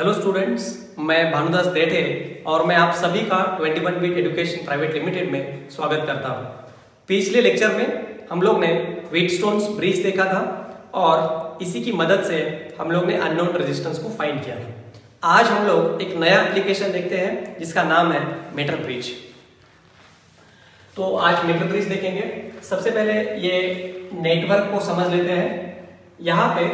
Hello students मैं भानुदास देठे और मैं आप सभी का 21 बीट एजुकेशन प्राइवेट लिमिटेड में स्वागत करता हूँ। पिछले लेक्चर में हम लोग ने व्हीटस्टोन्स ब्रिज देखा था और इसी की मदद से हम लोग ने अननोन रेजिस्टेंस को फाइंड किया था। आज हम लोग एक नया एप्लीकेशन देखते हैं, जिसका नाम है मीटर ब्रिज तो आज मीटर ब्रिज देखेंगे। सबसे पहले ये नेटवर्क को समझ लेते हैं। यहाँ पे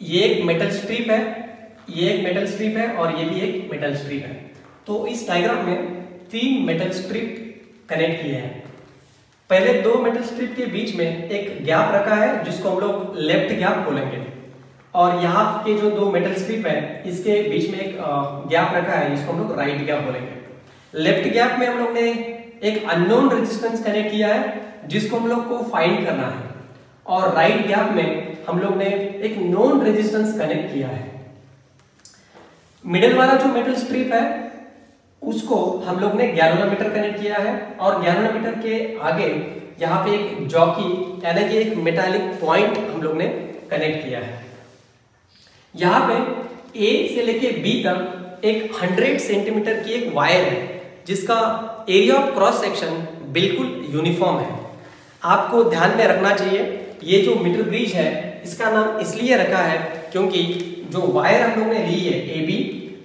ये एक मेटल स्ट्रिप है। ये एक मेटल स्ट्रिप है और ये भी एक मेटल स्ट्रिप है। तो इस डायग्राम में तीन मेटल स्ट्रिप कनेक्ट किए हैं। पहले दो मेटल स्ट्रिप के बीच में एक गैप रखा है, जिसको हम लोग लेफ़्ट गैप बोलेंगे। और यहाँ के जो दो मेटल स्ट्रिप है, इसके बीच में एक गैप रखा है, जिसको हम लोग राइट गैप बोलेंगे। लेफ़्ट गैप में हम लोग ने एक अननोन रेजिस्टेंस कनेक्ट किया है, जिसको हम लोग को फाइंड करना है। और राइट गैप में हम लोग ने एक नॉन रेजिस्टेंस कनेक्ट किया है। मिडिल वाला जो मेटल स्ट्रिप है, उसको हम लोग ने गैलोमीटर कनेक्ट किया है और गैलोमीटर के आगे यहाँ पे एक जॉकी यानी कि एक मेटालिक पॉइंट हम लोग ने कनेक्ट किया है। यहाँ पे ए से लेके बी तक एक 100 सेंटीमीटर की एक वायर है, जिसका एरिया ऑफ़ क्रॉस सेक्शन बिल्कुल यूनिफॉर्म है। आपको ध्यान में रखना चाहिए, ये जो मीटर ब्रिज है, इसका नाम इसलिए रखा है क्योंकि जो वायर हम लोग ने ली है ए बी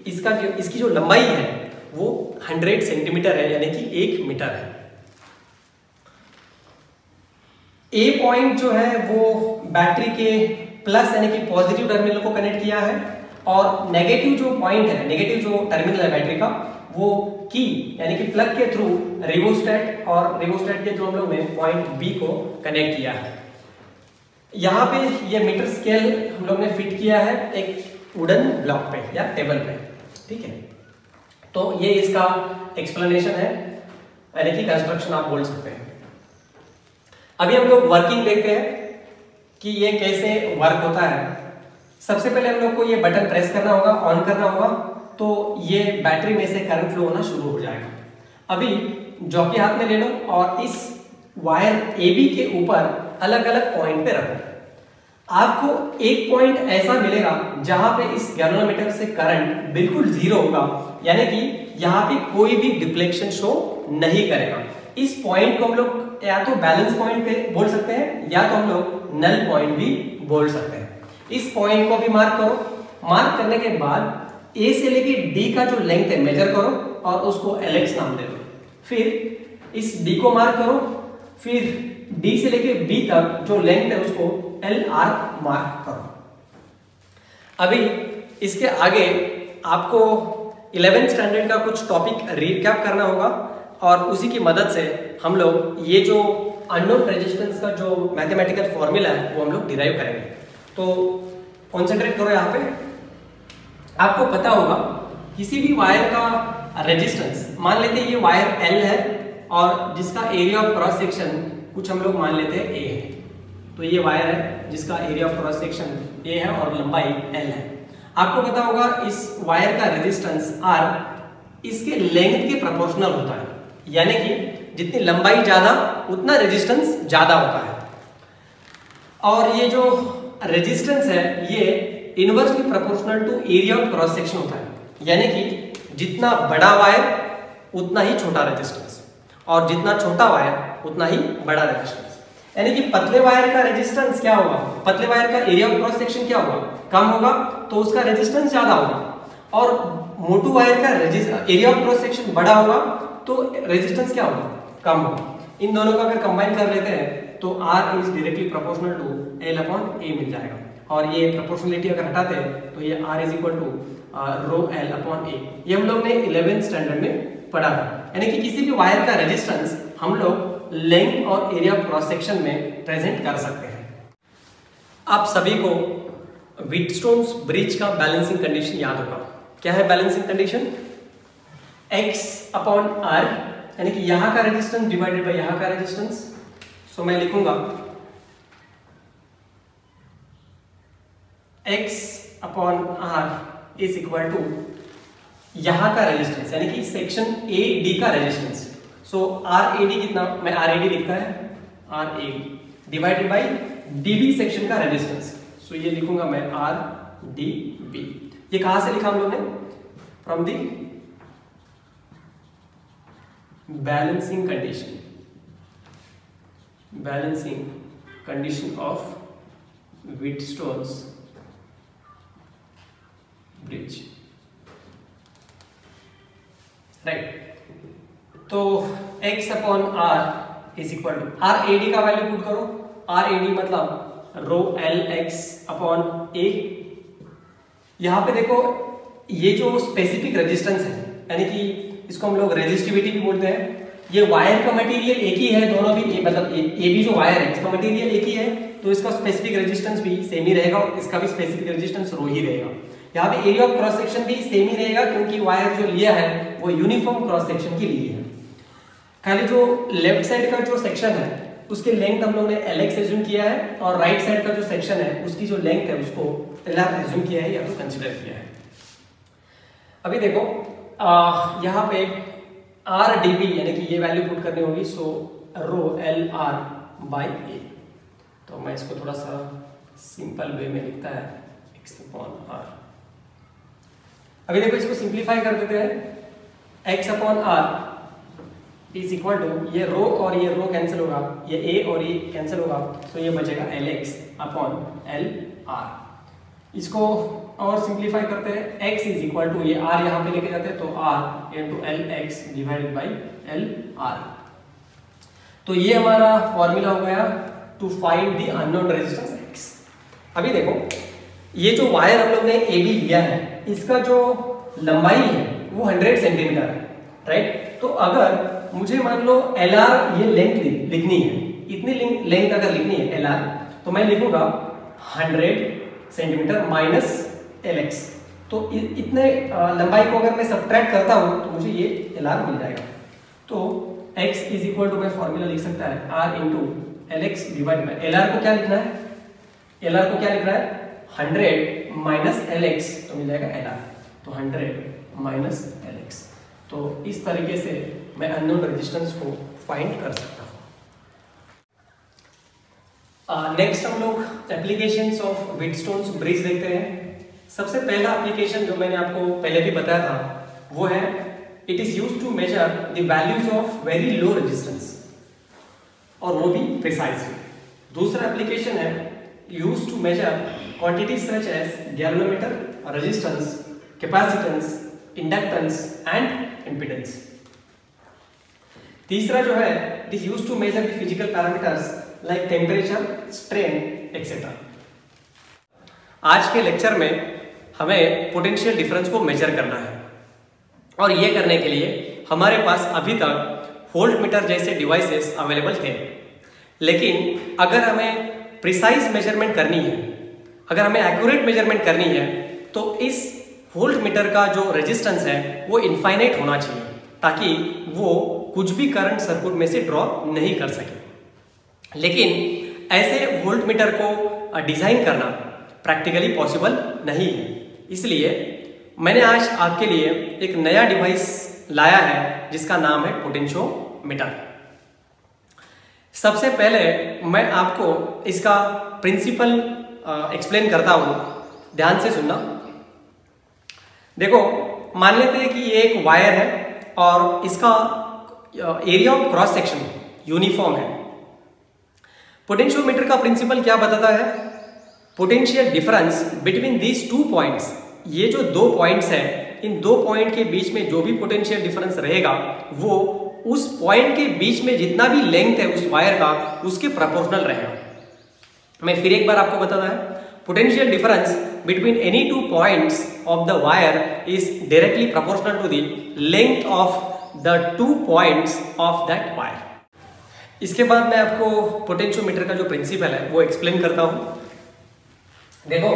इसका जो इसकी जो लंबाई है, वो 100 सेंटीमीटर है, यानी कि एक मीटर है। ए पॉइंट जो है, वो बैटरी के प्लस यानी कि पॉजिटिव टर्मिनल को कनेक्ट किया है, और नेगेटिव जो पॉइंट है नेगेटिव जो टर्मिनल है बैटरी का, वो की यानी कि प्लग के थ्रू रिवोस्टेट और रिवोस्टेट के थ्रू हम लोग ने पॉइंट बी को कनेक्ट किया है। यहाँ पे ये मीटर स्केल हम लोग ने फिट किया है एक वुडन ब्लॉक पे या टेबल पे, ठीक है? तो ये इसका एक्सप्लेनेशन है। यानी कि कंस्ट्रक्शन आप बोल सकते हैं। अभी हम लोग वर्किंग देखते हैं कि ये कैसे वर्क होता है। सबसे पहले हम लोग को ये बटन प्रेस करना होगा ऑन करना होगा तो ये बैटरी में से करंट फ्लो होना शुरू हो जाएगा। अभी जॉकी हाथ में ले लो और इस वायर ए बी के ऊपर अलग अलग पॉइंट पे रखो। आपको एक पॉइंट ऐसा मिलेगा जहाँ पे इस गैलोमीटर से करंट बिल्कुल ज़ीरो होगा, यानी कि यहाँ पे कोई भी डिफ्लेक्शन शो नहीं करेगा। इस पॉइंट को हम लोग या तो बैलेंस पॉइंट पे बोल सकते हैं, या तो हम लोग नल पॉइंट भी बोल सकते हैं। इस पॉइंट को भी मार्क करो। मार्क करने के बाद ए से लेके डी का जो लेंथ है मेजर करो और उसको एलेक्स नाम दे दो। फिर इस डी को मार्क करो। फिर डी से लेके बी तक जो लेंथ है उसको एल आर मार्क करो। अभी इसके आगे आपको इलेवेंथ स्टैंडर्ड का कुछ टॉपिक रिकैप करना होगा और उसी की मदद से हम लोग ये जो अननोन रेजिस्टेंस का जो मैथमेटिकल फॉर्मूला है, वो हम लोग डिराइव करेंगे। तो कॉन्सेंट्रेट करो यहाँ पे। आपको पता होगा, किसी भी वायर का रेजिस्टेंस मान लेते हैं ये वायर एल है और जिसका एरिया ऑफ़ क्रॉस सेक्शन कुछ हम लोग मान लेते हैं ए है। तो ये वायर है, जिसका area of cross section A है और लंबाई एल है। आपको पता होगा, इस वायर का रेजिस्टेंस आर इसके लेंथ के प्रोपोर्शनल होता है। यानी कि जितनी लंबाई ज़्यादा, उतना रेजिस्टेंस ज़्यादा होता है। और ये जो रेजिस्टेंस है, ये inversely proportional to area of cross section होता है। यानी कि जितना बड़ा वायर उतना ही छोटा रेजिस्टेंस और जितना छोटा वायर उतना ही बड़ा रेजिस्टेंस यानी कि पतले वायर का रेजिस्टेंस क्या होगा? पतले वायर का एरिया ऑफ़ क्रॉस सेक्शन क्या होगा? कम होगा तो उसका रेजिस्टेंस ज़्यादा होगा। और मोटू वायर का एरिया ऑफ़ क्रॉस सेक्शन बड़ा होगा तो रेजिस्टेंस क्या होगा? कम होगा। इन दोनों का अगर कंबाइन कर लेते हैं तो R is directly proportional to L upon A मिल जाएगा। और ये प्रोपोर्शनलिटी अगर हटाते हैं तो ये R is equal to rho L upon A ये हम लोग ने इलेवेंथ स्टैंडर्ड में पढ़ा था। यानी कि किसी भी वायर का रेजिस्टेंस हम लोग लेंथ और एरिया क्रॉस सेक्शन में प्रेजेंट कर सकते हैं। आप सभी को विटस्टोन्स ब्रिज का बैलेंसिंग कंडीशन याद होगा। क्या है balancing condition x upon R यानी कि यहाँ का रेजिस्टेंस डिवाइडेड बाय यहाँ का रेजिस्टेंस सो मैं लिखूँगा x upon R is equal to यहाँ का रेजिस्टेंस यानी कि सेक्शन ए डी का resistance so R A D कितना, मैं आर ए डी लिखता है? R A D divided by D B section का रेजिस्टेंस सो ये लिखूँगा मैं आर डी बी ये कहाँ से लिखा हम लोग ने? From the balancing condition balancing condition of Wheatstone's bridge right तो x upon r is equal to R A D का वैल्यू पुट करो। आर ए डी मतलब rho L X upon A यहाँ पे देखो ये जो स्पेसिफिक रेजिस्टेंस है यानी कि इसको हम लोग रेजिस्टिविटी भी बोलते हैं ये वायर का मटेरियल एक ही है दोनों भी ए, मतलब ए, ए भी जो वायर है इसका मटेरियल एक ही है तो इसका स्पेसिफिक रेजिस्टेंस भी सेम ही रहेगा और इसका भी स्पेसिफिक रेजिस्टेंस रो ही रहेगा। यहाँ पे एरिया ऑफ़ क्रॉस सेक्शन भी सेम ही रहेगा क्योंकि वायर जो लिया है वो यूनिफॉर्म क्रॉस सेक्शन की ली है। खाली जो लेफ़्ट साइड का जो सेक्शन है, उसके लेंथ हम लोग ने एल एक्स एज्यूम किया है और राइट साइड का जो सेक्शन है, उसकी जो लेंथ है, उसको एल आर एज्यूम किया है या तो कंसिडर किया है। अभी देखो यहाँ पे आर डी बी यानी कि ये वैल्यू पुट करनी होगी so rho L R by A तो मैं इसको थोड़ा सा सिंपल वे में लिखता है एक्स अपॉन आर अभी देखो, इसको सिंप्लीफाई कर देते हैं। X upon R is equal to ये रो और ये रो कैंसिल होगा। ये ए और ये कैंसिल होगा। तो ये बचेगा L X upon L R इसको और सिंप्लीफाई करते हैं। X इज़ इक्वल टू ये r यहाँ पे लेके जाते हैं। तो r into L X divided by L R तो ये हमारा फॉर्मूला हो गया to find the unknown resistance X अभी देखो, ये जो वायर हम लोग ने ए बी लिया है, इसका जो लंबाई है, वो 100 सेंटीमीटर है राइट तो अगर मुझे मान लो एल आर ये लेंथ लिखनी है। इतनी लेंथ अगर लिखनी है एल आर तो मैं लिखूँगा 100 सेंटीमीटर माइनस एल एक्स तो इतने लंबाई को अगर मैं सब्ट्रैक्ट करता हूँ तो मुझे ये एल आर मिल जाएगा। तो x इज़ इक्वल टू मैं फॉर्मूला लिख सकता है, r into L X divide by L R को क्या लिखना है? एल आर को क्या लिख रहा है? हंड्रेड माइनस एल एक्स तो मिल जाएगा एल आर तो हंड्रेड माइनस एल एक्स तो इस तरीके से मैं अननोन रेजिस्टेंस को फाइंड कर सकता हूँ। नेक्स्ट हम लोग एप्लीकेशन ऑफ़ विटस्टोन्स ब्रिज देखते हैं। सबसे पहला एप्लीकेशन जो मैंने आपको पहले भी बताया था, वो है it is use to measure the values of very low resistance और वो भी प्रिसाइजली दूसरा एप्लीकेशन है use to measure quantity such as galvanometer resistance capacitance inductance and impedance तीसरा जो है it is use to measure the physical parameters like temperature strain etcetera आज के लेक्चर में हमें पोटेंशियल डिफरेंस को मेजर करना है। और ये करने के लिए हमारे पास अभी तक होल्ड मीटर जैसे डिवाइसेस अवेलेबल थे। लेकिन अगर हमें प्रिसाइज मेज़रमेंट करनी है, अगर हमें एक्यूरेट मेज़रमेंट करनी है तो इस होल्ड मीटर का जो रेजिस्टेंस है, वो इनफाइनाइट होना चाहिए, ताकि वो कुछ भी करंट सर्किट में से ड्रॉ नहीं कर सके। लेकिन ऐसे वोल्ट मीटर को डिज़ाइन करना प्रैक्टिकली पॉसिबल नहीं है। इसलिए मैंने आज आपके लिए एक नया डिवाइस लाया है, जिसका नाम है पोटेंशियोमीटर। सबसे पहले मैं आपको इसका प्रिंसिपल एक्सप्लेन करता हूँ। ध्यान से सुनना। देखो, मान लेते हैं कि ये एक वायर है और इसका area of cross section uniform है। पोटेंशियोमीटर का प्रिंसिपल क्या बताता है? Potential difference between these two points ये जो दो पॉइंट्स हैं, इन दो पॉइंट के बीच में जो भी पोटेंशियल डिफरेंस रहेगा, वो उस पॉइंट के बीच में जितना भी लेंथ है उस वायर का, उसके प्रपोर्शनल रहेगा। मैं फिर एक बार आपको बताता है। Potential difference between any two points of the wire is directly proportional to the length of the two points of that wire इसके बाद मैं आपको पोटेंशियोमीटर का जो प्रिंसिपल है, वो एक्सप्लेन करता हूँ। देखो,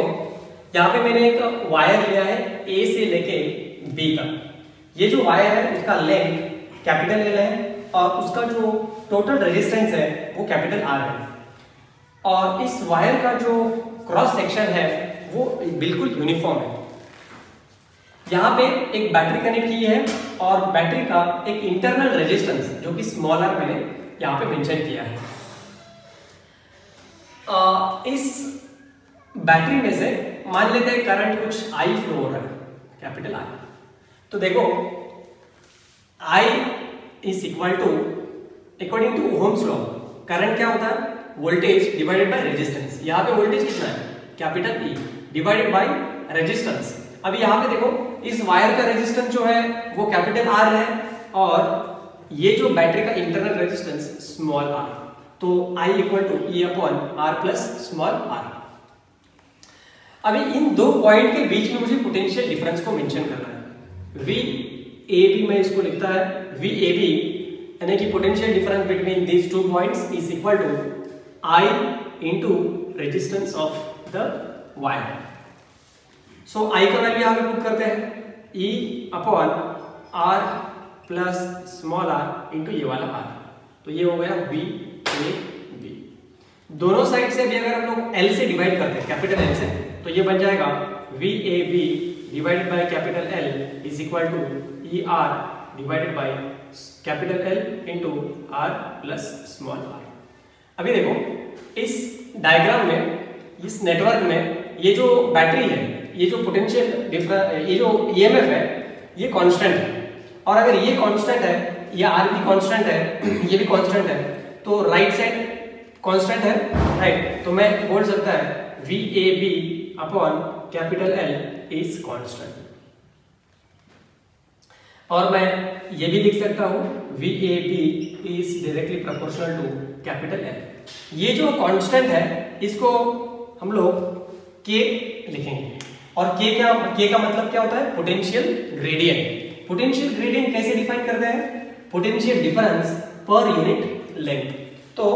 यहाँ पे मैंने एक वायर लिया है ए से लेके बी तक। ये जो वायर है, उसका लेंथ कैपिटल एल है और उसका जो टोटल रेजिस्टेंस है, वो कैपिटल आर है। और इस वायर का जो क्रॉस सेक्शन है, वो बिल्कुल यूनिफॉर्म है। यहाँ पे एक बैटरी कनेक्ट की है और बैटरी का एक इंटरनल रेजिस्टेंस जो कि स्मॉल आर मैंने यहाँ पे मेंशन किया है। आ, इस बैटरी में से मान लेते हैं करंट कुछ आई फ्लो हो रहा है कैपिटल आई तो देखो I is equal to according to Ohm's law current क्या होता है? वोल्टेज डिवाइडेड बाय रेजिस्टेंस यहाँ पे वोल्टेज कितना है? Capital E divided by resistance अब यहाँ पे देखो इस वायर का रेजिस्टेंस जो है, वो कैपिटल आर है और ये जो बैटरी का इंटरनल रेजिस्टेंस स्मॉल आर तो I equal to E upon R plus small R अभी इन दो पॉइंट के बीच में मुझे पोटेंशियल डिफरेंस को मेंशन करना है। वी ए बी में इसको लिखता है। वी ए बी यानी कि potential difference between these two points is equal to I into resistance of the wire so so, I का वैल्यू यहाँ पे पुट करते हैं। E upon R plus small R into ये वाला आर तो ये हो गया वी ए बी दोनों साइड से भी अगर हम लोग एल से डिवाइड करते हैं कैपिटल एल से तो ये बन जाएगा V A B divided by capital L is equal to E R divided by capital L into R plus small R अभी देखो इस डायग्राम में इस नेटवर्क में ये जो बैटरी है ये जो पोटेंशियल डिफरेंस ये जो ईएमएफ है, ये कांस्टेंट है। और अगर ये कांस्टेंट है, ये आर भी कांस्टेंट है, ये भी कांस्टेंट है तो राइट साइड कांस्टेंट है राइट तो मैं बोल सकता है V A B upon capital L is constant और मैं ये भी लिख सकता हूँ V A B is directly proportional to capital L ये जो कांस्टेंट है, इसको हम लोग के लिखेंगे। और के क्या के का मतलब क्या होता है? पोटेंशियल ग्रेडियंट पोटेंशियल ग्रेडियंट कैसे डिफाइन करते हैं? Potential difference per unit length तो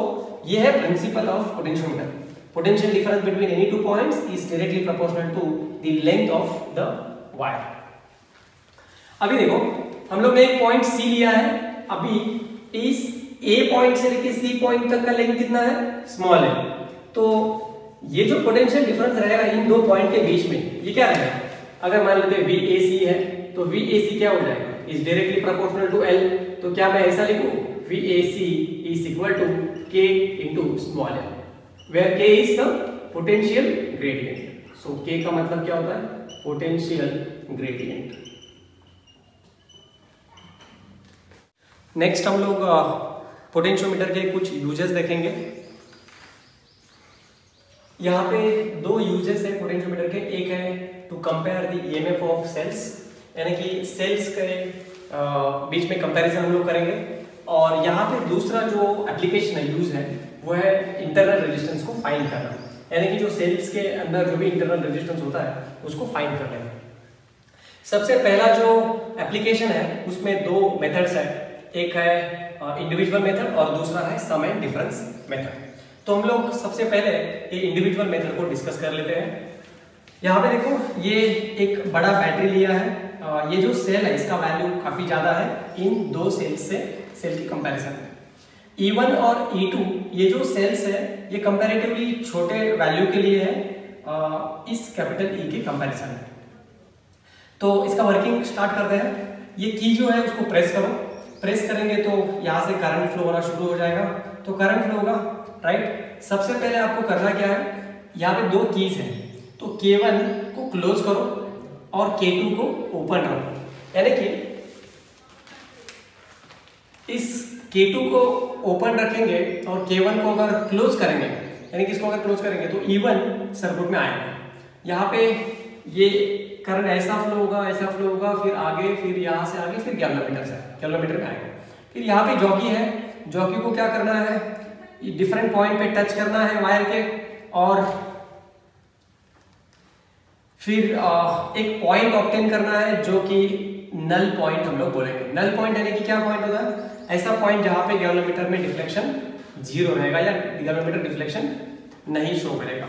ये है principle of potentiometer potential difference between any two points is directly proportional to the length of the wire. अभी देखो, हम लोग ने एक पॉइंट सी लिया है. अभी इस ए पॉइंट से लेके सी पॉइंट तक का लेंथ कितना है? स्मॉल है. तो ये जो पोटेंशियल डिफरेंस रहेगा इन दो पॉइंट के बीच में, ये क्या रहेगा? अगर मान लेते वी ए सी है तो वी ए सी क्या हो जाएगा? Is directly proportional to L तो क्या मैं ऐसा लिखूं? V A C is equal to K into small L where k is the potential gradient. So, k का मतलब क्या होता है? Potential gradient. नेक्स्ट हम लोग पोटेंशियोमीटर के कुछ यूजेस देखेंगे. यहाँ पे दो यूजेस है पोटेंशियोमीटर के। एक है to compare the EMF of cells यानी कि सेल्स के बीच में कंपैरिजन हम लोग करेंगे। और यहाँ पे दूसरा जो एप्लीकेशन है यूज़ है, वो है इंटरनल रेजिस्टेंस को फाइंड करना। यानी कि जो सेल्स के अंदर जो भी इंटरनल रेजिस्टेंस होता है, उसको फाइंड कर लेना सबसे पहला जो एप्लीकेशन है, उसमें दो मेथड्स है। एक है इंडिविजुअल मेथड और दूसरा है सम एंड डिफरेंस मेथड तो हम लोग सबसे पहले ये इंडिविजुअल मेथड को डिस्कस कर लेते हैं। यहाँ पे देखो, ये एक बड़ा बैटरी लिया है। ये जो सेल है, इसका वैल्यू काफ़ी ज़्यादा है इन दो सेल्स से सेल की कंपैरिजन में। E1 और E2 ये जो सेल्स है, ये कंपैरेटिवली छोटे वैल्यू के लिए है इस कैपिटल E के कंपैरिजन में। तो इसका वर्किंग स्टार्ट करते हैं। ये की जो है, उसको प्रेस करो। प्रेस करेंगे तो यहाँ से करंट फ्लो होना शुरू हो जाएगा। तो करंट फ्लो होगा राइट सबसे पहले आपको करना क्या है? यहाँ पे दो कीज हैं। तो K1 को क्लोज करो और K2 को ओपन रखो। यानी कि इस K2 को ओपन रखेंगे और K1 को अगर क्लोज करेंगे, यानी कि इसको अगर क्लोज करेंगे तो E1 सर्किट में आएगा। यहाँ पे ये करंट ऐसा फ्लो होगा, ऐसा फ्लो होगा, फिर आगे, फिर यहाँ से आगे, फिर गैलोमीटर से गैलोमीटर में आएगा। फिर यहाँ पे जॉकी है। जॉकी को क्या करना है? डिफरेंट पॉइंट पे टच करना है वायर के, और फिर एक पॉइंट ऑप्टेन करना है जो कि नल पॉइंट हम लोग बोलेंगे। नल पॉइंट यानी कि क्या पॉइंट होता है ऐसा पॉइंट जहाँ पे गैलोमीटर में डिफ्लेक्शन ज़ीरो रहेगा या गैलोमीटर डिफ्लेक्शन नहीं शो करेगा।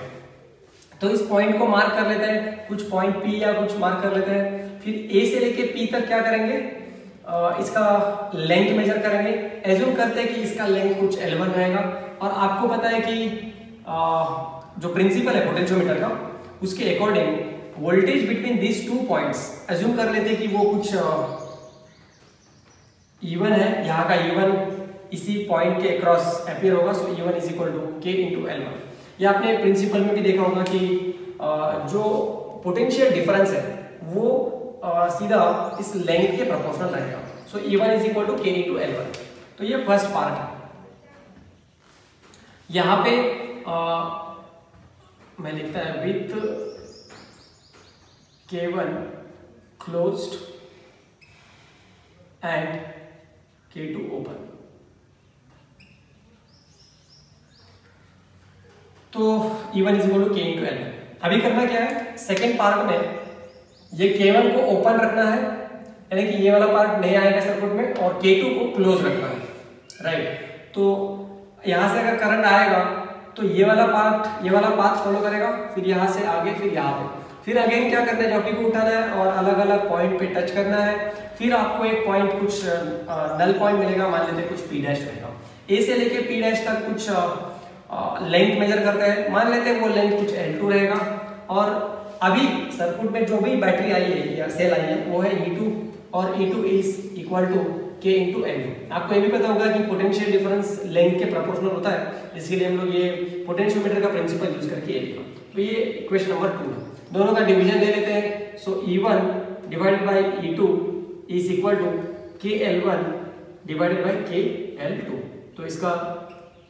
तो इस पॉइंट को मार्क कर लेते हैं। कुछ पॉइंट पी या कुछ मार्क कर लेते हैं। फिर ए से लेके पी तक क्या करेंगे? इसका लेंथ मेजर करेंगे। एज्यूम करते हैं कि इसका लेंथ कुछ L1 रहेगा। और आपको पता है कि आ, जो प्रिंसिपल है पोटेंशियोमीटर का उसके according voltage between this two points assume कर लेते कि वो कुछ इवन है यहाँ का इवन इसी पॉइंट के अक्रॉस अपियर होगा so E one is equal to K into L one ये आपने प्रिंसिपल में भी देखा होगा कि आ, जो पोटेंशियल डिफरेंस है वो आ, सीधा इस लेंथ के प्रोपोर्शनल रहेगा. So E one is equal to K two L one तो ये फ़र्स्ट पार्ट है. यहाँ पे आ, मैं लिखता है with K one closed and K two open तो E one is to K two L अभी करना क्या है? सेकेंड पार्ट में ये के वन को ओपन रखना है यानी कि ये वाला पार्ट नहीं आएगा सर्किट में और के टू को क्लोज रखना है. राइट तो यहाँ से अगर करंट आएगा तो ये वाला पार्ट ये वाला पाथ फॉलो करेगा, फिर यहाँ से आगे, फिर यहाँ पे। फिर अगेन क्या करना है? जॉकी को उठाना है और अलग अलग पॉइंट पे टच करना है। फिर आपको एक पॉइंट कुछ नल पॉइंट मिलेगा, मान लेते कुछ पी डैश रहेगा ए से लेके पी डैश तक कुछ लेंथ मेजर करते हैं। मान लेते हैं वो लेंथ कुछ एल टू रहेगा। और अभी सर्किट में जो भी बैटरी आई है, या सेल आई है, वो है ई टू और E two is equal to K into N आपको ये भी पता होगा कि पोटेंशियल डिफरेंस लेंथ के प्रोपोर्शनल होता है इसके लिए हम लोग ये पोटेंशियोमीटर का प्रिंसिपल यूज़ करके ये लिखा। तो ये इक्वेशन नंबर टू है। दोनों का डिवीज़न ले लेते हैं। So E one divided by E two is equal to K L one divided by K L two तो इसका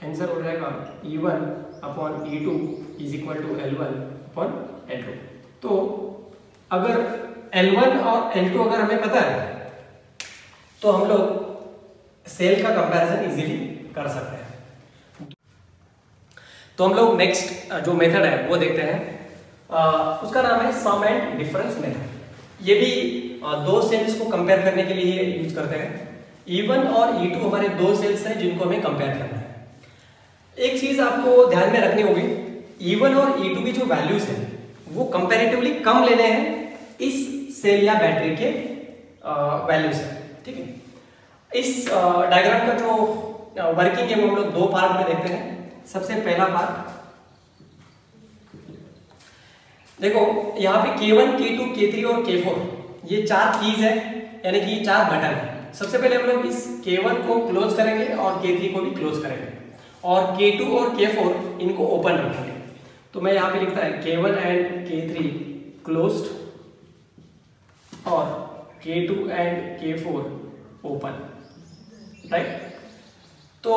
आंसर हो जाएगा E one upon E two is equal to L one upon L two तो अगर L1 और L2 अगर हमें पता है तो हम लोग सेल का कंपैरिजन इजीली कर सकते हैं। तो हम लोग नेक्स्ट जो मेथड है वो देखते हैं। आ, उसका नाम है सम एंड डिफरेंस मेथड ये भी आ, दो सेल्स को कंपेयर करने के लिए यूज़ करते हैं। E1 और E2 हमारे दो सेल्स हैं जिनको हमें कंपेयर करना है। एक चीज़ आपको ध्यान में रखनी होगी E1 और E2 की जो वैल्यूज़ है वो कंपेरेटिवली कम लेने हैं इस सेल या बैटरी के वैल्यू से। ठीक है? इस डायग्राम का जो वर्किंग है वो हम लोग दो पार्ट में देखते हैं। सबसे पहला पार्ट देखो यहाँ पे K1, K2, K3 और K4 ये चार कीज है यानी कि ये चार बटन है। सबसे पहले हम लोग इस K1 को क्लोज करेंगे और K3 को भी क्लोज करेंगे। और K2 और K4 इनको ओपन रखेंगे। तो मैं यहाँ पे लिखता है K1 एंड K3 क्लोज्ड और K2 and K4 open right तो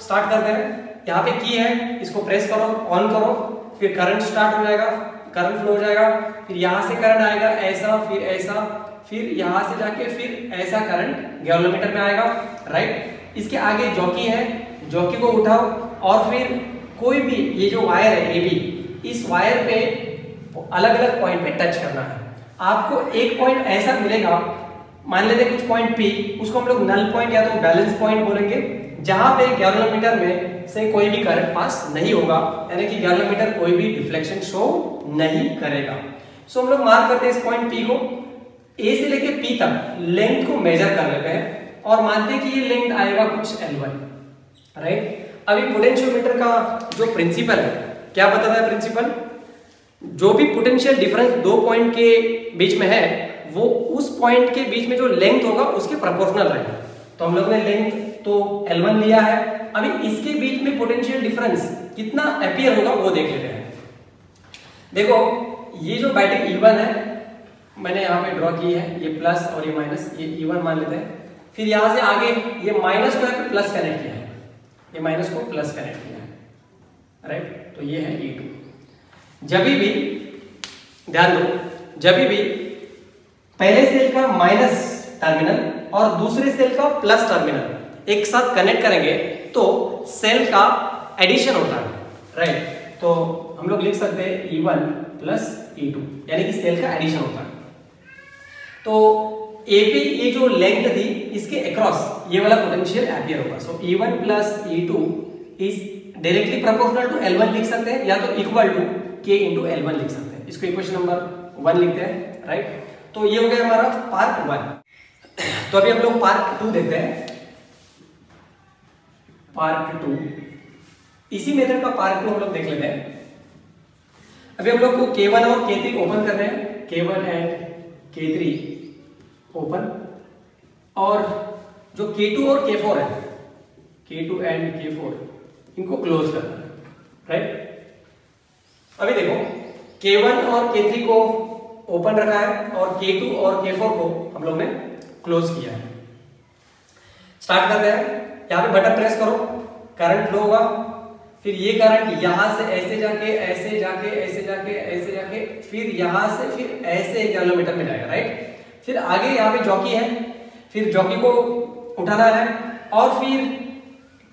स्टार्ट करते हैं। यहाँ पे की है, इसको प्रेस करो ऑन करो, फिर करंट स्टार्ट हो जाएगा करंट फ्लो हो जाएगा, फिर यहाँ से करंट आएगा, ऐसा, फिर ऐसा, फिर यहाँ से जाके फिर ऐसा करंट गैलोमीटर में आएगा राइट इसके आगे जॉकी है जॉकी को उठाओ, और फिर कोई भी, ये जो वायर है ए बी इस वायर पे अलग अलग पॉइंट पे टच करना है। आपको एक पॉइंट ऐसा मिलेगा, मान लेते कुछ पॉइंट पी उसको हम लोग नल पॉइंट या तो बैलेंस पॉइंट बोलेंगे, जहाँ पे गैलोमीटर में से कोई भी करंट पास नहीं होगा, यानी कि गैलोमीटर कोई भी डिफ्लेक्शन शो नहीं करेगा। सो हम लोग मार्क करते हैं इस पॉइंट पी को। ए से लेके पी तक लेंथ को मेजर कर लेते हैं और मानते हैं कि ये लेंथ आएगा कुछ एल वन राइट अभी पोटेंशियोमीटर का जो प्रिंसिपल है, क्या बताता है प्रिंसिपल जो भी पोटेंशियल डिफरेंस दो पॉइंट के बीच में है, वो उस पॉइंट के बीच में जो लेंथ होगा, उसके प्रोपोर्शनल रहेगा। तो हम लोग ने लेंथ तो L1 लिया है। अभी इसके बीच में पोटेंशियल डिफरेंस कितना अपियर होगा, वो देख लेते हैं। देखो, ये जो बैटरी E1 है, मैंने यहाँ पे ड्रॉ की है, ये प्लस और ये माइनस ये E1 मान लेते हैं। फिर यहाँ से आगे ये माइनस को प्लस कनेक्ट किया है। ये माइनस को प्लस कनेक्ट किया है। राइट तो ये है E2 जब भी, ध्यान दो, जब भी, पहले सेल का माइनस टर्मिनल और दूसरे सेल का प्लस टर्मिनल एक साथ कनेक्ट करेंगे तो सेल का एडिशन होता है। राइट तो हम लोग लिख सकते हैं E1 one plus E two यानी कि सेल का एडिशन होता है। तो एपी ये जो लेंथ थी, इसके अक्रॉस ये वाला पोटेंशियल एपियर होगा। So E one plus E two is directly proportional to L1 लिख सकते हैं, या तो equal to K into L one लिख सकते हैं। इसको इक्वेशन नंबर वन लिखते हैं राइट तो ये हो गया हमारा पार्ट वन तो अभी हम लोग पार्ट टू देखते हैं। पार्ट टू इसी मेथड का पार्ट टू हम लोग देख लेते हैं। अभी हम लोग को K1 और K3 ओपन कर रहे हैं। K one and K three open और जो के टू और के फोर है K two and K four इनको क्लोज करना है राइट अभी देखो K1 और K3 को ओपन रखा है और K2 और K4 को हम लोग ने क्लोज किया है। स्टार्ट करते हैं। यहाँ पे बटन प्रेस करो। करंट फ्लो होगा। फिर ये करंट यहाँ से ऐसे जाके ऐसे जाके ऐसे जाके ऐसे जाके, फिर यहाँ से, फिर ऐसे किलोमीटर में जाएगा राइट फिर आगे यहाँ पे जॉकी है। फिर जॉकी को उठाना है और फिर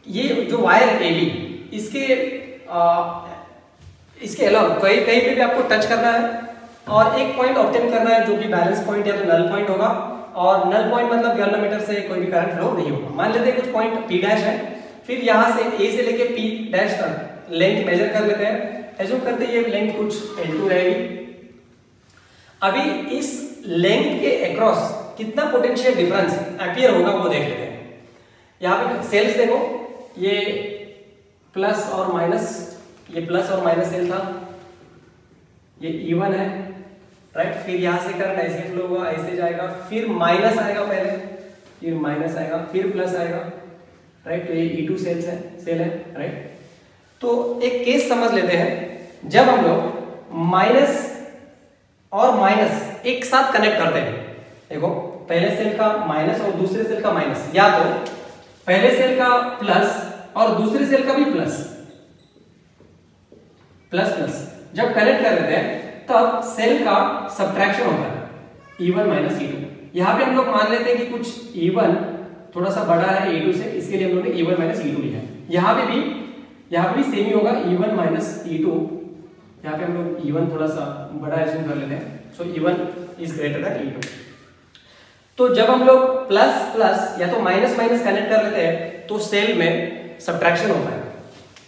ये जो वायर है एबी इसके इसके अलावा कहीं कहीं पे भी आपको टच करना है और एक पॉइंट ऑप्टेन करना है जो कि बैलेंस पॉइंट या तो नल पॉइंट होगा और नल पॉइंट मतलब गैलोमीटर से कोई भी करंट फ्लो नहीं होगा। मान लेते हैं कुछ पॉइंट पी डैश है, फिर यहाँ से ए से लेके पी डैश तक लेंथ मेजर कर लेते हैं। एज्यूम करते ये लेंथ कुछ L2 रहेगी। अभी इस लेंथ के अक्रॉस कितना पोटेंशियल डिफरेंस अपियर होगा वो देख लेते हैं। यहाँ पे सेल्स देखो, ये प्लस और माइनस ये प्लस और माइनस सेल था। ये इवन है राइट फिर यहाँ से करंट ऐसे फ्लो होगा ऐसे जाएगा, फिर माइनस आएगा पहले, फिर माइनस आएगा, फिर प्लस आएगा राइट तो ये ई टू सेल्स है सेल है राइट तो एक केस समझ लेते हैं। जब हम लोग माइनस और माइनस एक साथ कनेक्ट करते हैं, देखो, पहले सेल का माइनस और दूसरे सेल का माइनस या तो पहले सेल का प्लस और दूसरे सेल का भी प्लस प्लस प्लस जब कनेक्ट कर देते हैं, तब सेल का सब्ट्रैक्शन होता है। E one minus E two यहाँ पे हम लोग मान लेते हैं कि कुछ ई वन थोड़ा सा बड़ा है ए टू से, इसके लिए हम लोग ने E one minus E two है। यहाँ पे भी, यहाँ पे भी सेम ही होगा E one minus E two यहाँ पे हम लोग E1 थोड़ा सा बड़ा एज्यूम कर लेते हैं। सो E1 is greater than E2 तो जब हम लोग प्लस प्लस या तो माइनस माइनस कनेक्ट कर लेते हैं तो सेल में सब्ट्रैक्शन होता है।